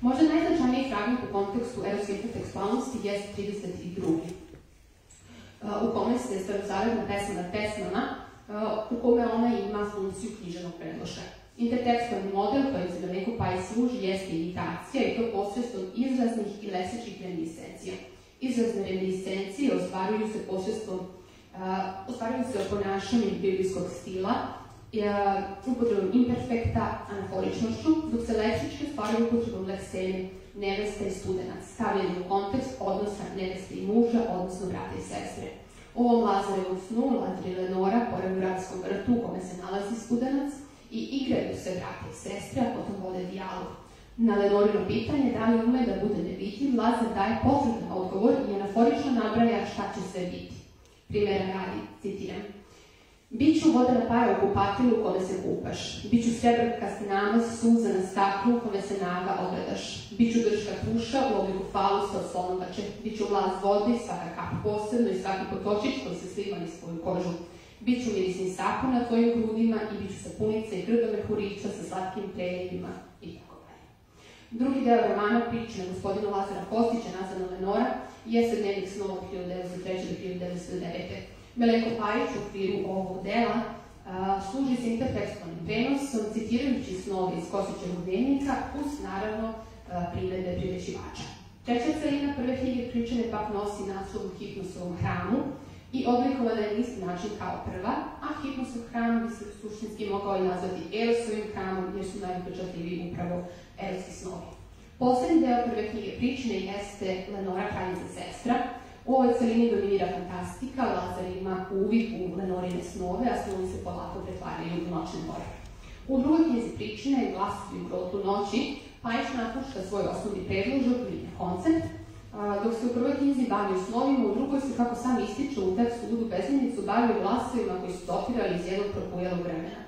Možda najznačajniji fragment u kontekstu erotske intertekstualnosti jeste 32. u kome se starozavedna pesma nad pesmama, u kome ona ima funkciju književnog predloša. Intertekstualni model kojim se na neku Pajić služi jeste imitacija i to posredstvom izraznih i lesećih reminiscencija izrazne reminiscencije ostvaruju se posredstvom, ostvaruju se ponašanjem biblijskog stila, upotrebom imperfekta, anaforičnošću, dok se leksički ostvaruju upotrebom leksene, nevesta i studenac, stavljeni u kontekst odnosa neveste i muža, odnosno brata i sestre. U ovom Lazarevom snu, Lazar i Lenora, pored gradskom vrtu u kome se nalazi studenac, i igraju se brate i sestre, a potom vode dijalog. Na Lenorino pitanje da li ume da bude nevidljiv, Lazar daje potreban odgovor i anaforično nabraja šta će sve biti. Primjera radi, citiram. Biću vodena para u kupatilu u kome se kupaš. Biću srebrkasti namaz suza na staklu u kome se naga ogledaš. Biću grška tuša u obliku falusa od slonovače. Biću vlaz vode, svaka kap posebno i svaki potočić koji se sliva niz svoju kožu. Biću mirisni sapun na tvojim grudima i biću sapunice i grdove hurića sa slatkim prelijevima i tako dalje. Drugi deo romana priče na gospodinu Lazara Kostića nazvano Lenora jeste dnevnik snova od 1903. do 1909. Meleko Pajić u okviru ovog dela služi se intertekstualnim prenosom, citirajući snove iz Kosićevog dnevnika, uz naravno primedbe prirećivača. Treća celina prve knjige pričane pak nosi naslov u Hipnosovom hramu i oblikovana je na isti način kao prva, a Hipnosov hram bi se suštinski mogao i nazvati Erosovim hramom, jer su najupečatljiviji upravo eroski snovi. Poslednji deo prve knjige pričane jeste Lenora kraljica sestra, U ovoj celini dominira fantastika, Lazar ima uvid u Lenorine snove, a snovi se polako pretvaraju u noćne more. U drugoj knjizi pričine, Glasuju u grotlu noći, Pajić napušta svoj osnovni predložak ili koncept, dok se u prvoj knjizi bavio snovima, u drugoj se, kako sam ističe u tekstu Ludu Bezmenicu, bavio glasovima koji su dotirali iz jednog propujelog vremena.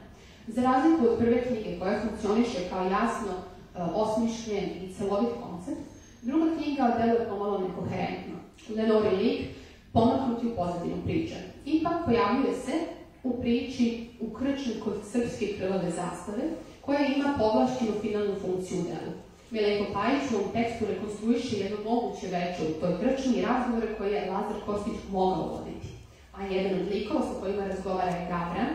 Za razliku od prve knjige koja funkcioniše kao jasno osmišljen i celovit koncept, druga knjiga deluje pomalo nekoherentno. Lenore lik pomaknuti u pozadinu priče. Ipak pojavljuje se u priči ukrčen kod srpske krvave zastave, koja ima povlašćenu finalnu funkciju u delu. Milenko Pajić u ovom tekstu rekonstruiše jedno moguće veče u toj krčni razgovore koje je Lazar Kostić mogao voditi. A jedan od likova sa kojima razgovara je Gavran,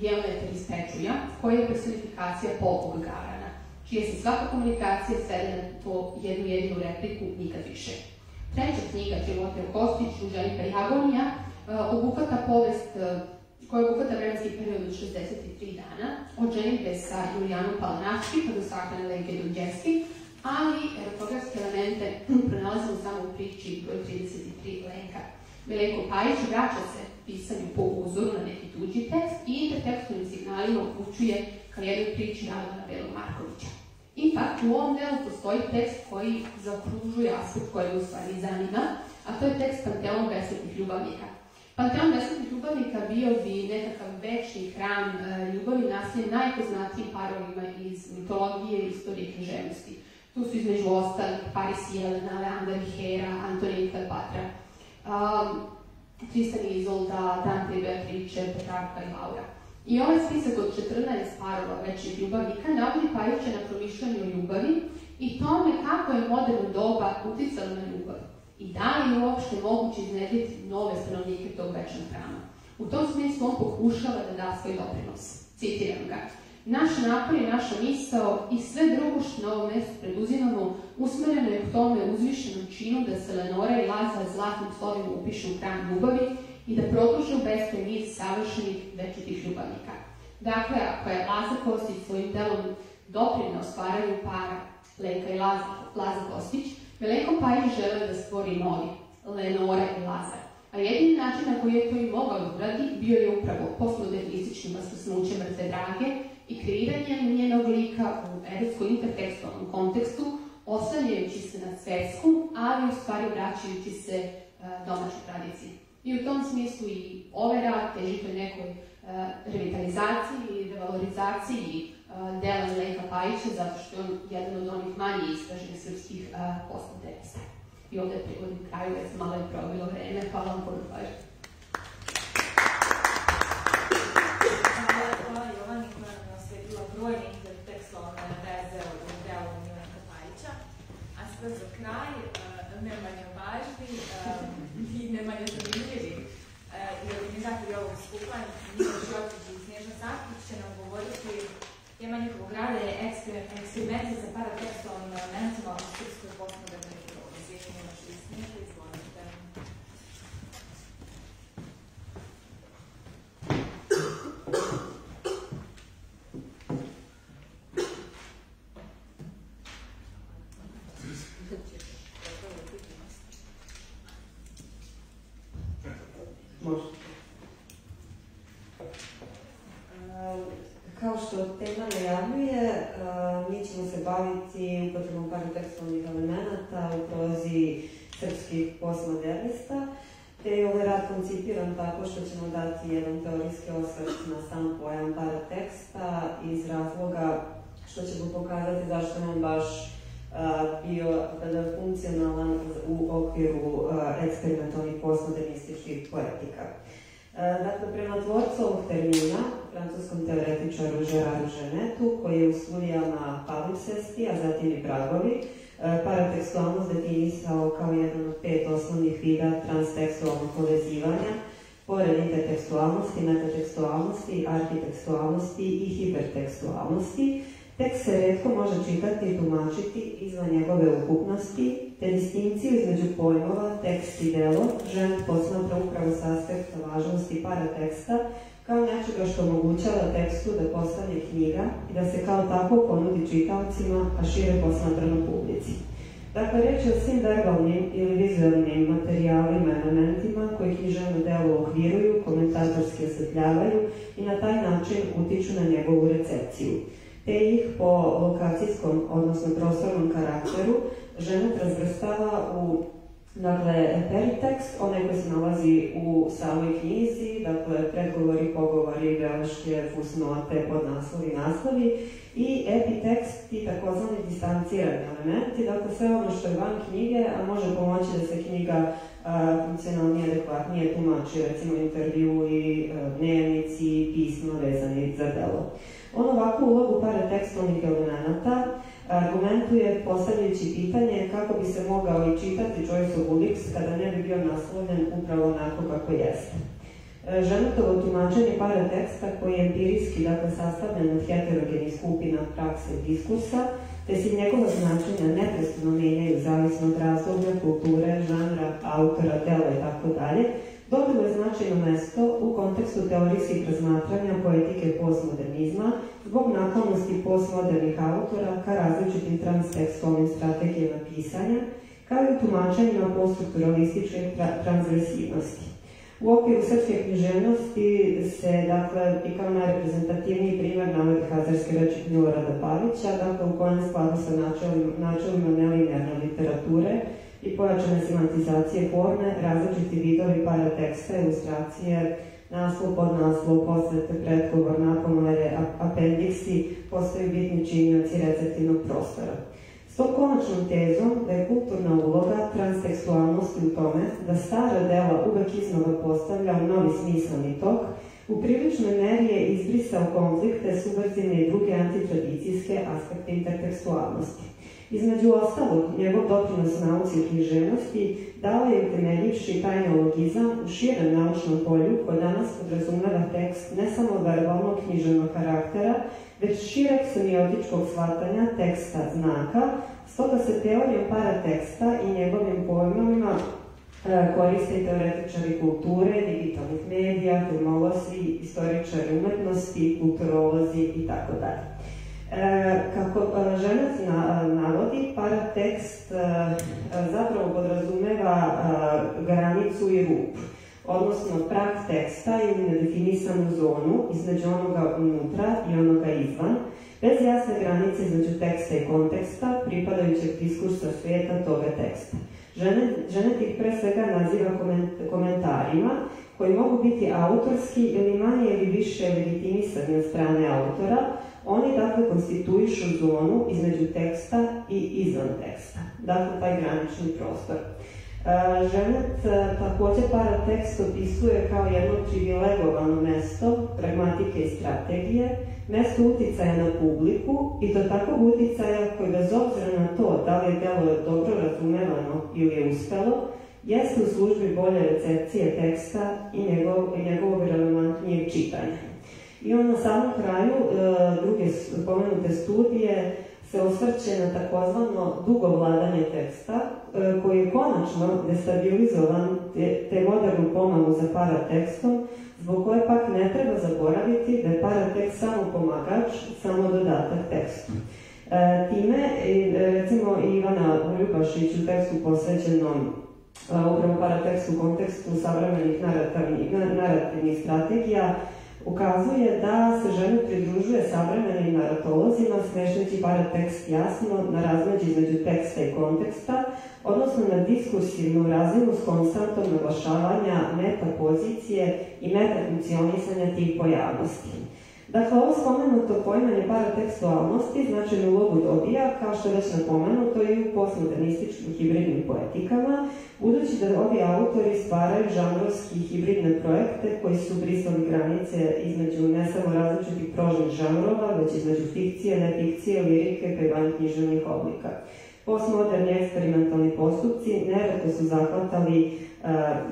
geometar iz Pečuja, koji je personifikacija Polkog Gavrana, čija se svaka komunikacija svede na to jednu jedinu repliku nikad više. Treća knjiga Živote u Kostiću, Želika i Agonija, obuhvata povest koja obuhvata vremenski period od 63 dana, od sa Julijanom Palanaški pa do sahrane Lenke ali erotografske elemente pronalazimo samo u priči broj 33 Lenka. Milenko Pajić vraća se pisanju po uzoru na neki tuđi tekst i intertekstualnim signalima upućuje ka jednoj priči Radona Belog Markovića. Ipak, u ovom delu postoji tekst koji zaokružuje aspekt koji u stvari zanima, a to je tekst Panteon besvetnih ljubavnika. Panteon besvetnih ljubavnika bio bi nekakav večni hram e, ljubavi nasljen najpoznatijim parovima iz mitologije i istorije književnosti. Tu su između ostalih Paris Jelena, Leander i Hera, Antonija i Kleopatra, um, Tristan i Izolda, Dante i Beatrice, Petrarka i Laura. I ovaj spisak od 14 parova večnih ljubavnika navodi Pajića na promišljanju ljubavi i tome kako je moderno doba uticalo na ljubav i da li je uopšte moguće iznediti nove stanovnike tog večnog hrama. U tom smislu on pokušava da da svoj doprinos. Citiram ga. Naš napor i naša misao i sve drugo što na ovom mestu preduzimamo usmereno je k tome uzvišenom činu da se Lenora i Lazar zlatnim slovima upišu u hram ljubavi i da produže u beskraj niz savršenih večitih ljubavnika. Dakle, ako je Lazar Kostić svojim delom doprinao stvaranju para Lenka i Lazar Kostić, Milenko Pajić žele da stvori novi, Lenora i Lazar. A jedini način na koji je to i mogao da uradi bio je upravo postmodernističnim vasposnućem mrtve drage i kreiranjem njenog lika u erotsko-intertekstualnom kontekstu, oslanjajući se na svetsku, ali u stvari vraćajući se uh, domaćoj tradiciji. I u tom smislu i ovaj rad teži toj nekoj uh, revitalizaciji i revalorizaciji uh, dela Milenka Pajića, zato što je on jedan od onih manje istraženih srpskih uh, postmoderista. I ovde privodim kraju, jer sam malo je probilo vreme. Hvala vam puno pažnje. Za kraj, ne manje važni i ne manje zanimljivi i organizatori ovog skupa, Nikola Žotić i Snježa Sakić će nam govoriti tema njihovog rada je eksperimenti sa paratekstualnim elementima u srpskoj postmodernoj filozofiji. Imaš li Snježa, izvolite. Može. Kao što tema najavljuje, mi ćemo se baviti upotrebom paratekstualnih elemenata u prozi srpskih postmodernista te je ovaj rad koncipiran tako što ćemo dati jedan teorijski osvrt na sam pojam parateksta iz razloga što ćemo pokazati zašto nam baš bio funkcionalan u okviru eksperimentalnih postmodernističkih poetika. Dakle, prema tvorcu ovog termina, francuskom teoretičaru Gerardu Genetu, koji je u studijama palimpsesti, a zatim i pragovi, paratekstualnost definisao kao jedan od pet osnovnih vida transtekstualnog povezivanja, pored intertekstualnosti, metatekstualnosti, arhitekstualnosti i hipertekstualnosti, Tekst se redko može čitati i tumačiti izvan njegove ukupnosti, te distinkciju između pojmova, tekst i delo, žena posmatra upravo s aspekta važnosti parateksta, kao nečega što omogućava tekstu da postane knjiga i da se kao tako ponudi čitalcima, a šire posmatranoj publici. Dakle, reč je o svim verbalnim ili vizualnim materijalima i elementima koji književno delo okviruju, komentatorski osvetljavaju i na taj način utiču na njegovu recepciju te ih po lokacijskom, odnosno prostornom karakteru, žena razvrstava u Dakle, peritekst, onaj koji se nalazi u samoj knjizi, dakle, predgovori, pogovori, beleške, fusnote, podnaslovi, naslovi, i epitekst, ti takozvani distancirani elementi, dakle, sve ono što je van knjige, a može pomoći da se knjiga funkcionalnije, adekvatnije tumači, recimo intervju i dnevnici, pismo vezani za delo. On ovakvu ulogu paratekstualnih elemenata argumentuje postavljajući pitanje kako bi se mogao i čitati Joyce of kada ne bi bio naslovljen upravo onako kako jeste. E, Ženatovo tumačenje parateksta koji je empirijski, dakle sastavljen od heterogenih skupina prakse i diskursa, te se njegova značenja neprestano mijenjaju zavisno od razloga, kulture, žanra, autora, dela i tako dalje, Dobilo je značajno mesto u kontekstu teorijskih razmatranja poetike postmodernizma zbog naklonosti postmodernih autora ka različitim transtekstualnim strategijama pisanja, kao i tumačenjima poststrukturalističke tra transgresivnosti. U okviru srpske književnosti se, dakle, i kao najreprezentativniji primjer navodi hazarske reči Milorada Pavića, dakle, u kojem skladu sa načelima, načelima nelinearne literature, i pojačane semantizacije forme, različiti vidovi parateksta, ilustracije, naslov, podnaslov, posvete, predgovor, napomere, apendiksi postaju bitni činioci receptivnog prostora. S tom konačnom tezom da je kulturna uloga transtekstualnosti u tome da stara dela uvek iznova postavlja u novi smisleni tok, u priličnoj meri je izbrisao konflikte, subverzivne i druge antitradicijske aspekte intertekstualnosti. Između ostalog, njegov doprinos nauci i književnosti dao je utemeljivši taj neologizam u širem naučnom polju koji danas podrazumeva tekst ne samo verbalnog književnog karaktera, već šireg semiotičkog shvatanja teksta znaka, stoga se teorijom parateksta i njegovim pojmovima e, koriste i teoretičari kulture, digitalnih medija, filmolozi, istoričari umetnosti, kulturolozi i tako dalje. E, kako e, ženac navodi, paratekst e, zapravo podrazumeva granicu i rup, odnosno prag teksta ili nedefinisanu zonu između onoga unutra i onoga izvan, bez jasne granice između teksta i konteksta, pripadajućeg diskursa svijeta toga teksta. Žene, žene tih pre svega naziva komentarima, koji mogu biti autorski ili manje ili više legitimisani od strane autora, oni dakle konstituišu zonu između teksta i izvan teksta, dakle taj granični prostor. E, Ženet e, također tekst opisuje kao jedno privilegovano mesto pragmatike i strategije, mesto uticaja na publiku i to takvog uticaja koji bez obzira na to da li je delo dobro razumevano ili je uspelo, jeste u službi bolje recepcije teksta i njegov, njegovog relevantnijeg čitanja. I on na samom kraju e, druge spomenute studije se osvrće na takozvano dugo vladanje teksta, e, koji je konačno destabilizovan te, modernu pomalu za paratekstom, zbog koje pak ne treba zaboraviti da je paratekst samo pomagač, samo dodatak tekstu. E, time, recimo Ivana Ljubašić u tekstu posvećenom upravo paratekstu u kontekstu savremenih narativnih strategija, ukazuje da se žena pridružuje savremenim naratolozima, smešajući tekst jasno na razmeđu između teksta i konteksta, odnosno na diskursivnu razinu s konstantom naglašavanja metapozicije i metafunkcionisanja tih pojavnosti. Dakle, ovo spomenuto pojmanje paratekstualnosti značajnu ulogu dobija, kao što je već napomenuto, i u postmodernističkim hibridnim poetikama, budući da ovi autori stvaraju žanrovski hibridne projekte koji su brisali granice između ne samo različitih prožnih žanrova, već između fikcije, nefikcije, lirike, pa i književnih oblika. Postmoderni eksperimentalni postupci neretko su zahvatali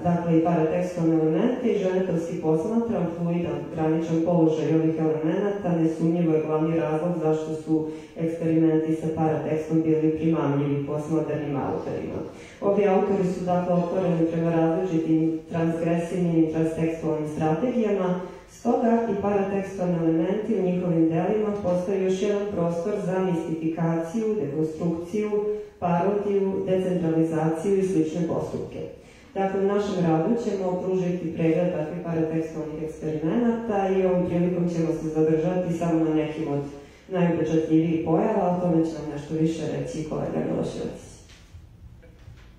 dakle i paratekstualne elemente i ženetovski posmatram fluidan graničan položaj ovih elemenata nesumnjivo je glavni razlog zašto su eksperimenti sa paratekstom bili primamljivi postmodernim autorima. Ovi autori su dakle otvoreni prema različitim transgresivnim i transtekstualnim strategijama, stoga i paratekstualni elementi u njihovim delima postaju još jedan prostor za mistifikaciju, dekonstrukciju, parodiju, decentralizaciju i slične postupke. Dakle, u našem radu ćemo pružiti pregled takvih paratekstualnih eksperimenata i ovom prilikom ćemo se zadržati samo na nekim od najupečatljivijih pojava, o tome će nam nešto više reći kolega Miloševac.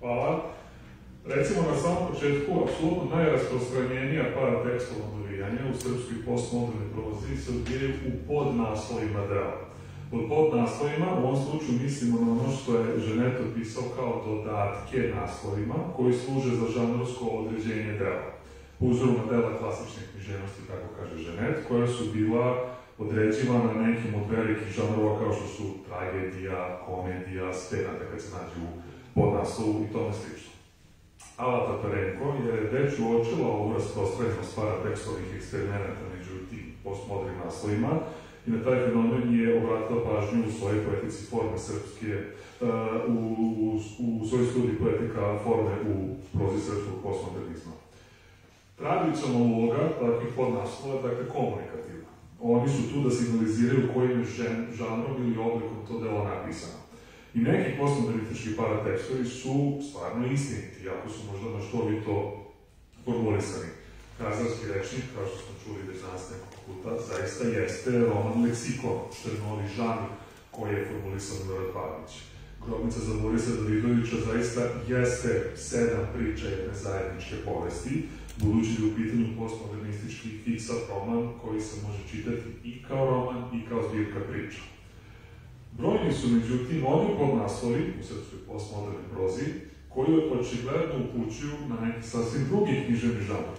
Hvala. Recimo na samom početku, apsolutno najrasprostranjenija paratekstualna dovijanja u srpskoj postmodernoj prozi se odvijaju u podnaslovima dela. Pod podnaslovima, u ovom slučaju mislimo na ono što je Ženeto pisao kao dodatke naslovima, koji služe za žanrovsko određenje dela. Uzoru na dela klasične književnosti, tako kaže Ženet, koja su bila određivana nekim od velikih žanrova kao što su tragedija, komedija, spenata kad se nađe u podnaslovu i tome slično. Ala Tatarenko je već uočila ovu rasprostranjenost paratekstovih eksperimenata među tim postmodernim naslovima, i na taj fenomen je obratila pažnju u svojoj poetici forme srpske, uh, u, u, u svojoj studiji poetika forme u prozi srpskog postmodernizma. Tradicionalna uloga takvih podnaslova je dakle komunikativna. Oni su tu da signaliziraju kojim je žanrom ili oblikom to delo napisano. I neki postmodernistički paratekstovi su stvarno istiniti, jako su možda naštovito formulisani. Kazarski rečnik, kao što smo čuli već nekoliko puta, zaista jeste roman leksikon, što je novi žanr koji je formulisan Milorad Pavić. Grobnica za Borisa Davidovića zaista jeste sedam priča jedne zajedničke povesti, budući da je u pitanju postmodernistički fiksa roman koji se može čitati i kao roman i kao zbirka priča. Brojni su međutim oni podnaslovi u srpskoj postmodernoj prozi koji očigledno upućuju na neki sasvim drugi književni žanr,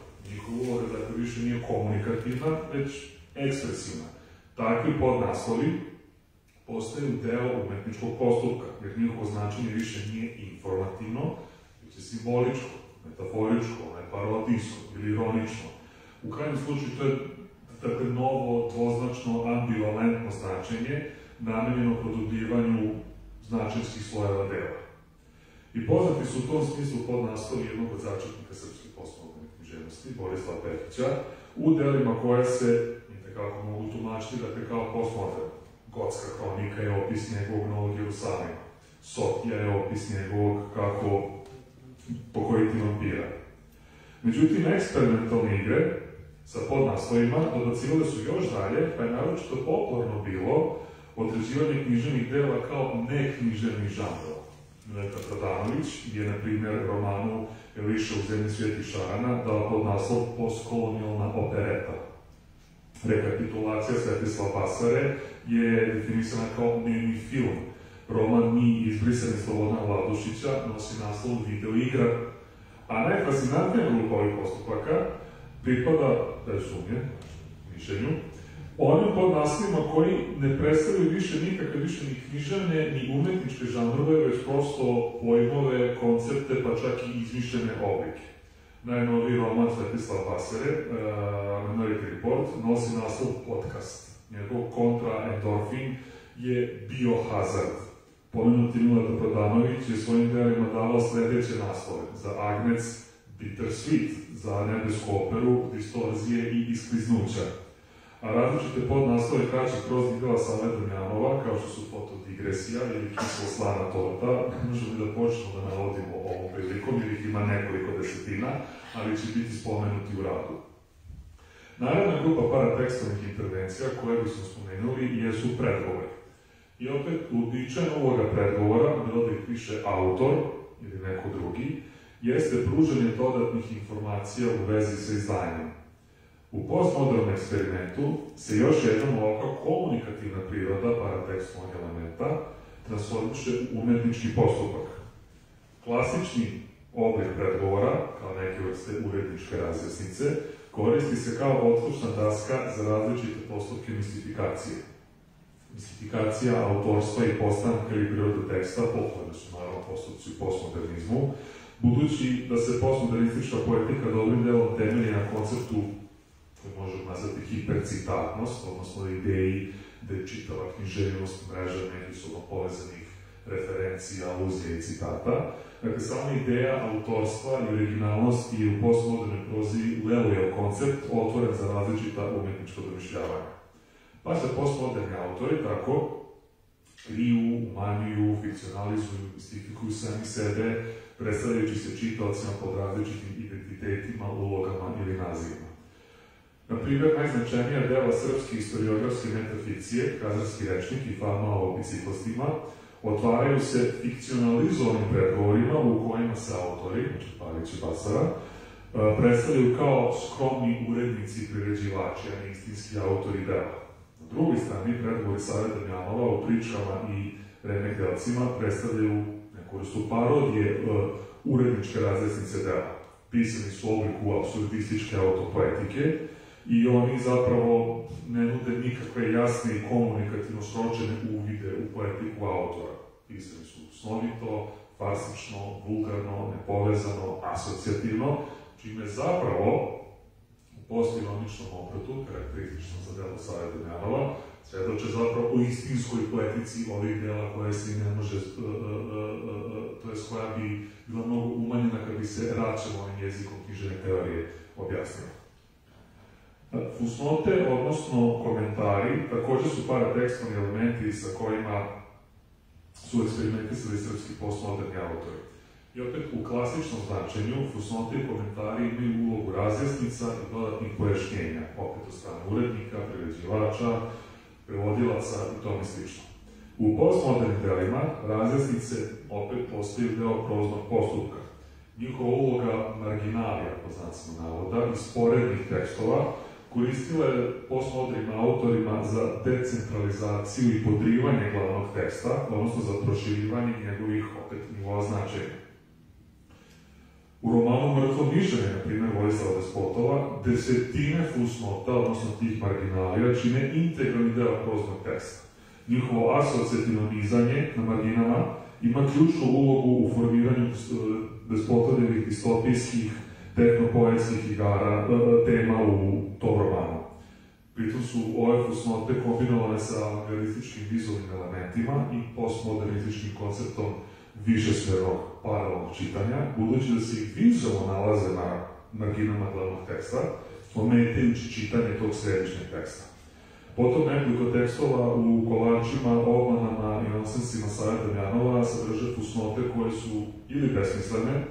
uloga dakle više nije komunikativna, već ekspresivna. Takvi podnaslovi postaju deo umetničkog postupka, jer njihovo značenje više nije informativno, već je simboličko, metaforičko, parodijsko ili ironično. U krajnjem slučaju to je dakle, novo, dvoznačno, ambivalentno značenje namenjeno produbljivanju značajskih slojeva dela. I poznati su u tom smislu podnaslovi jednog od začetnika srpske poslovne književnosti, Borislav Pekića, u delima koje se nekako mogu tumačiti dakle, kao postmodern. Gotska hronika je opis njegovog Novog Jerusalima. Sofija je opis njegovog kako pokojiti vampira. Međutim, eksperimentalne igre sa podnaslovima dobacivali su još dalje, pa je naročito popularno bilo određivanje književnih dela kao neknjiževni žanrova. Mileta Pradanović je, na primjer, romanu Eliša u zemlji svijeti Šarana dao pod naslov postkolonijalna opereta. Rekapitulacija Svetislav Pasare je definisana kao dnevni film. Roman Mi izbrisani Slobodna Vladušića nosi naslov video igra, a najfascinantnija grupa ovih postupaka pripada, da je sumnje, mišljenju, onim podnaslovima koji ne predstavljaju više nikakve više ni književne, ni umetničke žanrove, već prosto pojmove, koncepte, pa čak i izmišljene oblike. Najnoviji roman Svetislav Basere, uh, Minority Report, nosi naslov podcast. Njegov kontra endorfin je biohazard. Pomenuti Milata Prodanović je svojim delima davao sledeće naslove. Za Agnec Bittersweet, za nebesku operu, distorzije i iskliznuća a različite podnaslove kraćih proznih dela Save Damjanova, kao što su fotodigresija ili kislo slana torta, možemo da počnemo da navodimo ovom prilikom, jer ih ima nekoliko desetina, ali će biti spomenuti u radu. Naravna grupa paratekstovnih intervencija koje bismo spomenuli jesu predgovori. I opet, uobičajeno ovoga predgovora, bilo da ih piše autor, ili neko drugi, jeste pružanje dodatnih informacija u vezi sa izdanjem. U postmodernom eksperimentu se još jednom ovakva komunikativna priroda paratekstualnog elementa transformiše u umetnički postupak. Klasični oblik predgovora, kao neke vrste uredničke razjasnice, koristi se kao odslučna daska za različite postupke mistifikacije. Mistifikacija autorstva i postanka ili prirodu teksta pohvalne su naravno postupci u postmodernizmu, budući da se postmodernistička poetika dobrim delom temelji na konceptu koji možemo nazvati hipercitatnost, odnosno ideji da je čitava književnost mreža međusobno povezanih referencija, aluzija i citata. Dakle, sama ideja autorstva i originalnosti je u postmodernoj prozi Lelujel koncept otvoren za različita umetnička domišljavanja. Pa se postmoderni autori tako kriju, umanjuju, fikcionalizuju, mistifikuju sami sebe, predstavljajući se čitavcima pod različitim identitetima, ulogama ili nazivima. Na primjer, najznačajnija dela srpske historiografske metafikcije, Kazarski rečnik i fama o biciklostima, otvaraju se fikcionalizovanim predgovorima u kojima se autori, znači Palić i Basara, e, predstavljaju kao skromni urednici priređivači, a ne istinski autori dela. Na drugoj strani, predgovori Saveta Mjanova u pričama i remekelcima predstavljaju neku vrstu parodije uh, uredničke razresnice dela. Pisani su u obliku absurdističke autopoetike, i oni zapravo ne nude nikakve jasne i komunikativno sročene uvide u poetiku autora. Pisani su snovito, farsično, vulgarno, nepovezano, asocijativno, čime zapravo u postironičnom obratu, karakteristično za delo Sara Demjanova, svedoče zapravo o istinskoj poetici ovih dela koje se ne može, uh, uh, uh, to je koja bi bila mnogo umanjena kad bi se račemo ovim jezikom knjižene teorije objasnila. Fusnote, odnosno komentari, takođe su paratekstovni elementi sa kojima su eksperimentisali srpski postmoderni autori. I opet, u klasičnom značenju, fusnote i komentari imaju ulogu razjasnica i dodatnih pojašnjenja, opet od strane urednika, preređivača, prevodilaca i tome slično. U postmodernim delima razjasnice opet postaju deo proznog postupka. Njihova uloga marginalija, po znacima navoda, i sporednih tekstova, koristila je postmodrim autorima za decentralizaciju i podrivanje glavnog teksta, odnosno za proširivanje njegovih opet nivoa značenja. U romanu Mrtvo mišljenje, na primjer Vojislava Despotova, desetine fusnota, odnosno tih marginalija, čine integralni deo proznog teksta. Njihovo asocijativno nizanje na marginama ima ključnu ulogu u formiranju e, Despotovljevih distopijskih tehnopoetskih igara, e, e, tema u tom romanu. Pritom su ove fusnote kombinovane sa avantgardističkim vizualnim elementima i postmodernističkim konceptom višesmernog paralelnog čitanja, budući da se ih vizualno nalaze na marginama glavnog teksta, ometajući čitanje tog središnjeg teksta. Potom nekoliko tekstova u kolačima, obmanama i nonsensima Saveta Mjanova sadrže fusnote koje su ili besmislene,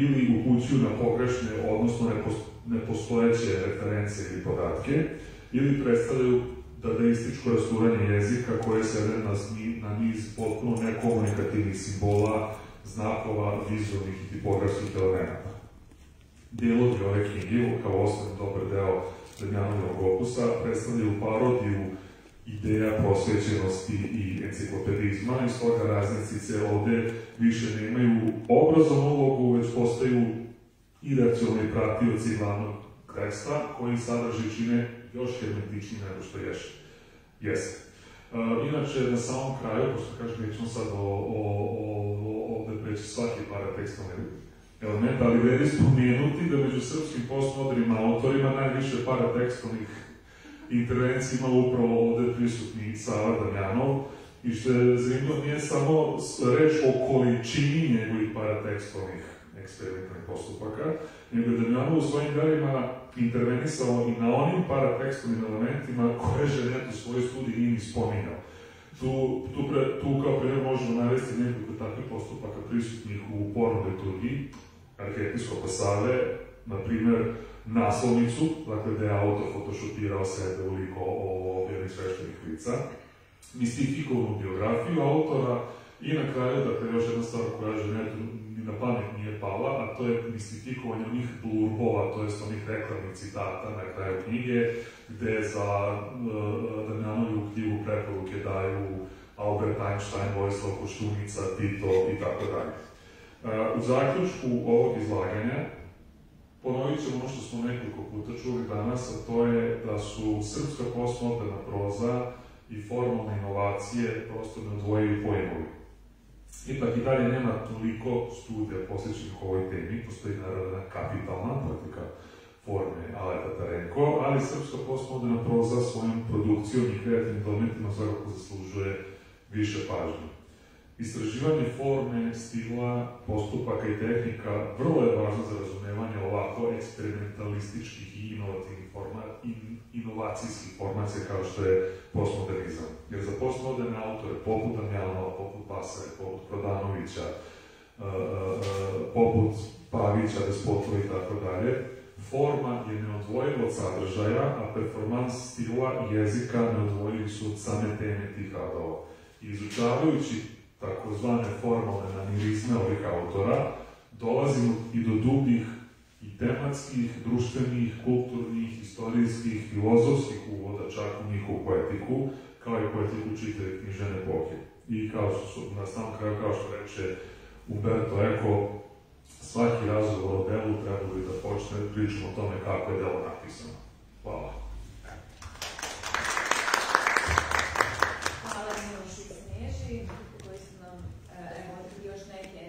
ili upućuju na pogrešne, odnosno nepostojeće reference ili podatke, ili predstavljaju dadaističko rasturanje jezika koje se na, na niz potpuno nekomunikativnih simbola, znakova, vizualnih i tipografskih elemenata. Dijelovi ove knjige, kao osnovni dobar deo Demjanovog opusa, predstavljaju parodiju ideja prosvećenosti i enciklopedizma i stoga raznice ovde više nemaju obrazovnu ulogu, već postaju iracionalni pratioci glavnog teksta koji sadrži čine još hermetičniji nego što ješ. jeste. Uh, inače, na samom kraju, pošto kažem, nećemo sad o, o, o, ovde preći svaki paratekstalni element, ali vredi spomenuti da među srpskim postmodernim autorima najviše paratekstalnih intervenciji ima upravo ovde prisutni Sava Damjanov i što je zanimljivo nije samo reč o količini njegovih paratekstovnih eksperimentalnih postupaka, nego je Damjanov u svojim delima intervenisao i na onim paratekstovnim elementima koje Ženet u svojoj studiji nije ni spominjao. Tu, tu, pre, tu kao primjer možemo navesti nekoliko takvih postupaka prisutnih u porno liturgiji, arhijepiskopa Save, na primjer, naslovnicu, dakle da je autor fotošopirao sebe u liko objavnih sveštenih lica, mistifikovanu biografiju autora i na kraju, dakle, još jedna stvar koja Ženetu na pamet nije pala, a to je mistifikovanje onih blurbova, to jest onih reklamnih citata na kraju knjige, gde za uh, Damjanovu knjigu preporuke daju Albert Einstein, Vojislav Koštunica, Tito i tako dalje. Uh, u zaključku ovog izlaganja ponovit ćemo ono što smo nekoliko puta čuli danas, a to je da su srpska postmoderna proza i formalne inovacije prosto neodvojivi pojmovi. Ipak i dalje nema toliko studija posvećenih ovoj temi, postoji naravno kapitalna politika forme Aleta Tarenko, ali srpska postmoderna proza svojom produkcijom i kreativnim dometima svakako zaslužuje više pažnje. Istraživanje forme, stila, postupaka i tehnika vrlo je važno za razumevanje ovako eksperimentalističkih i inovativnih forma, in, inovacijskih formacija kao što je postmodernizam. Jer za postmoderne autore, poput Damjanova, poput Basare, poput Prodanovića, uh, uh, poput Pavića, Despotova i tako dalje, forma je neodvojiva od sadržaja, a performans stila i jezika neodvojivi su od same teme tih radova. Izučavajući takozvane formalne manirizme ovih autora, dolazimo i do dubih i tematskih, društvenih, kulturnih, istorijskih, filozofskih uvoda čak u njihovu poetiku, kao i poetiku čitave knjižene epohe. I kao su, na samom kraju, kao što reče Umberto Eco, svaki razgovor o delu treba bi da počne pričamo o tome kako je delo napisano. Hvala Milošu i Sneži, koji su nam evo, još neke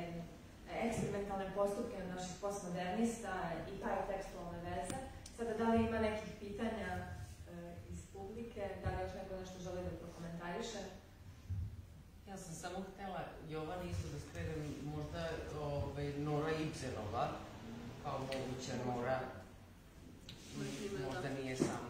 eksperimentalne postupke naših postmodernista i paratekstualne veze. Sada, da li ima nekih pitanja e, iz publike? Da li još neko nešto želi da prokomentariše? Ja sam samo htela, Jovan, isto da skrenem možda ovaj, Nora Ibsenova, kao moguća Nora, možda nije samo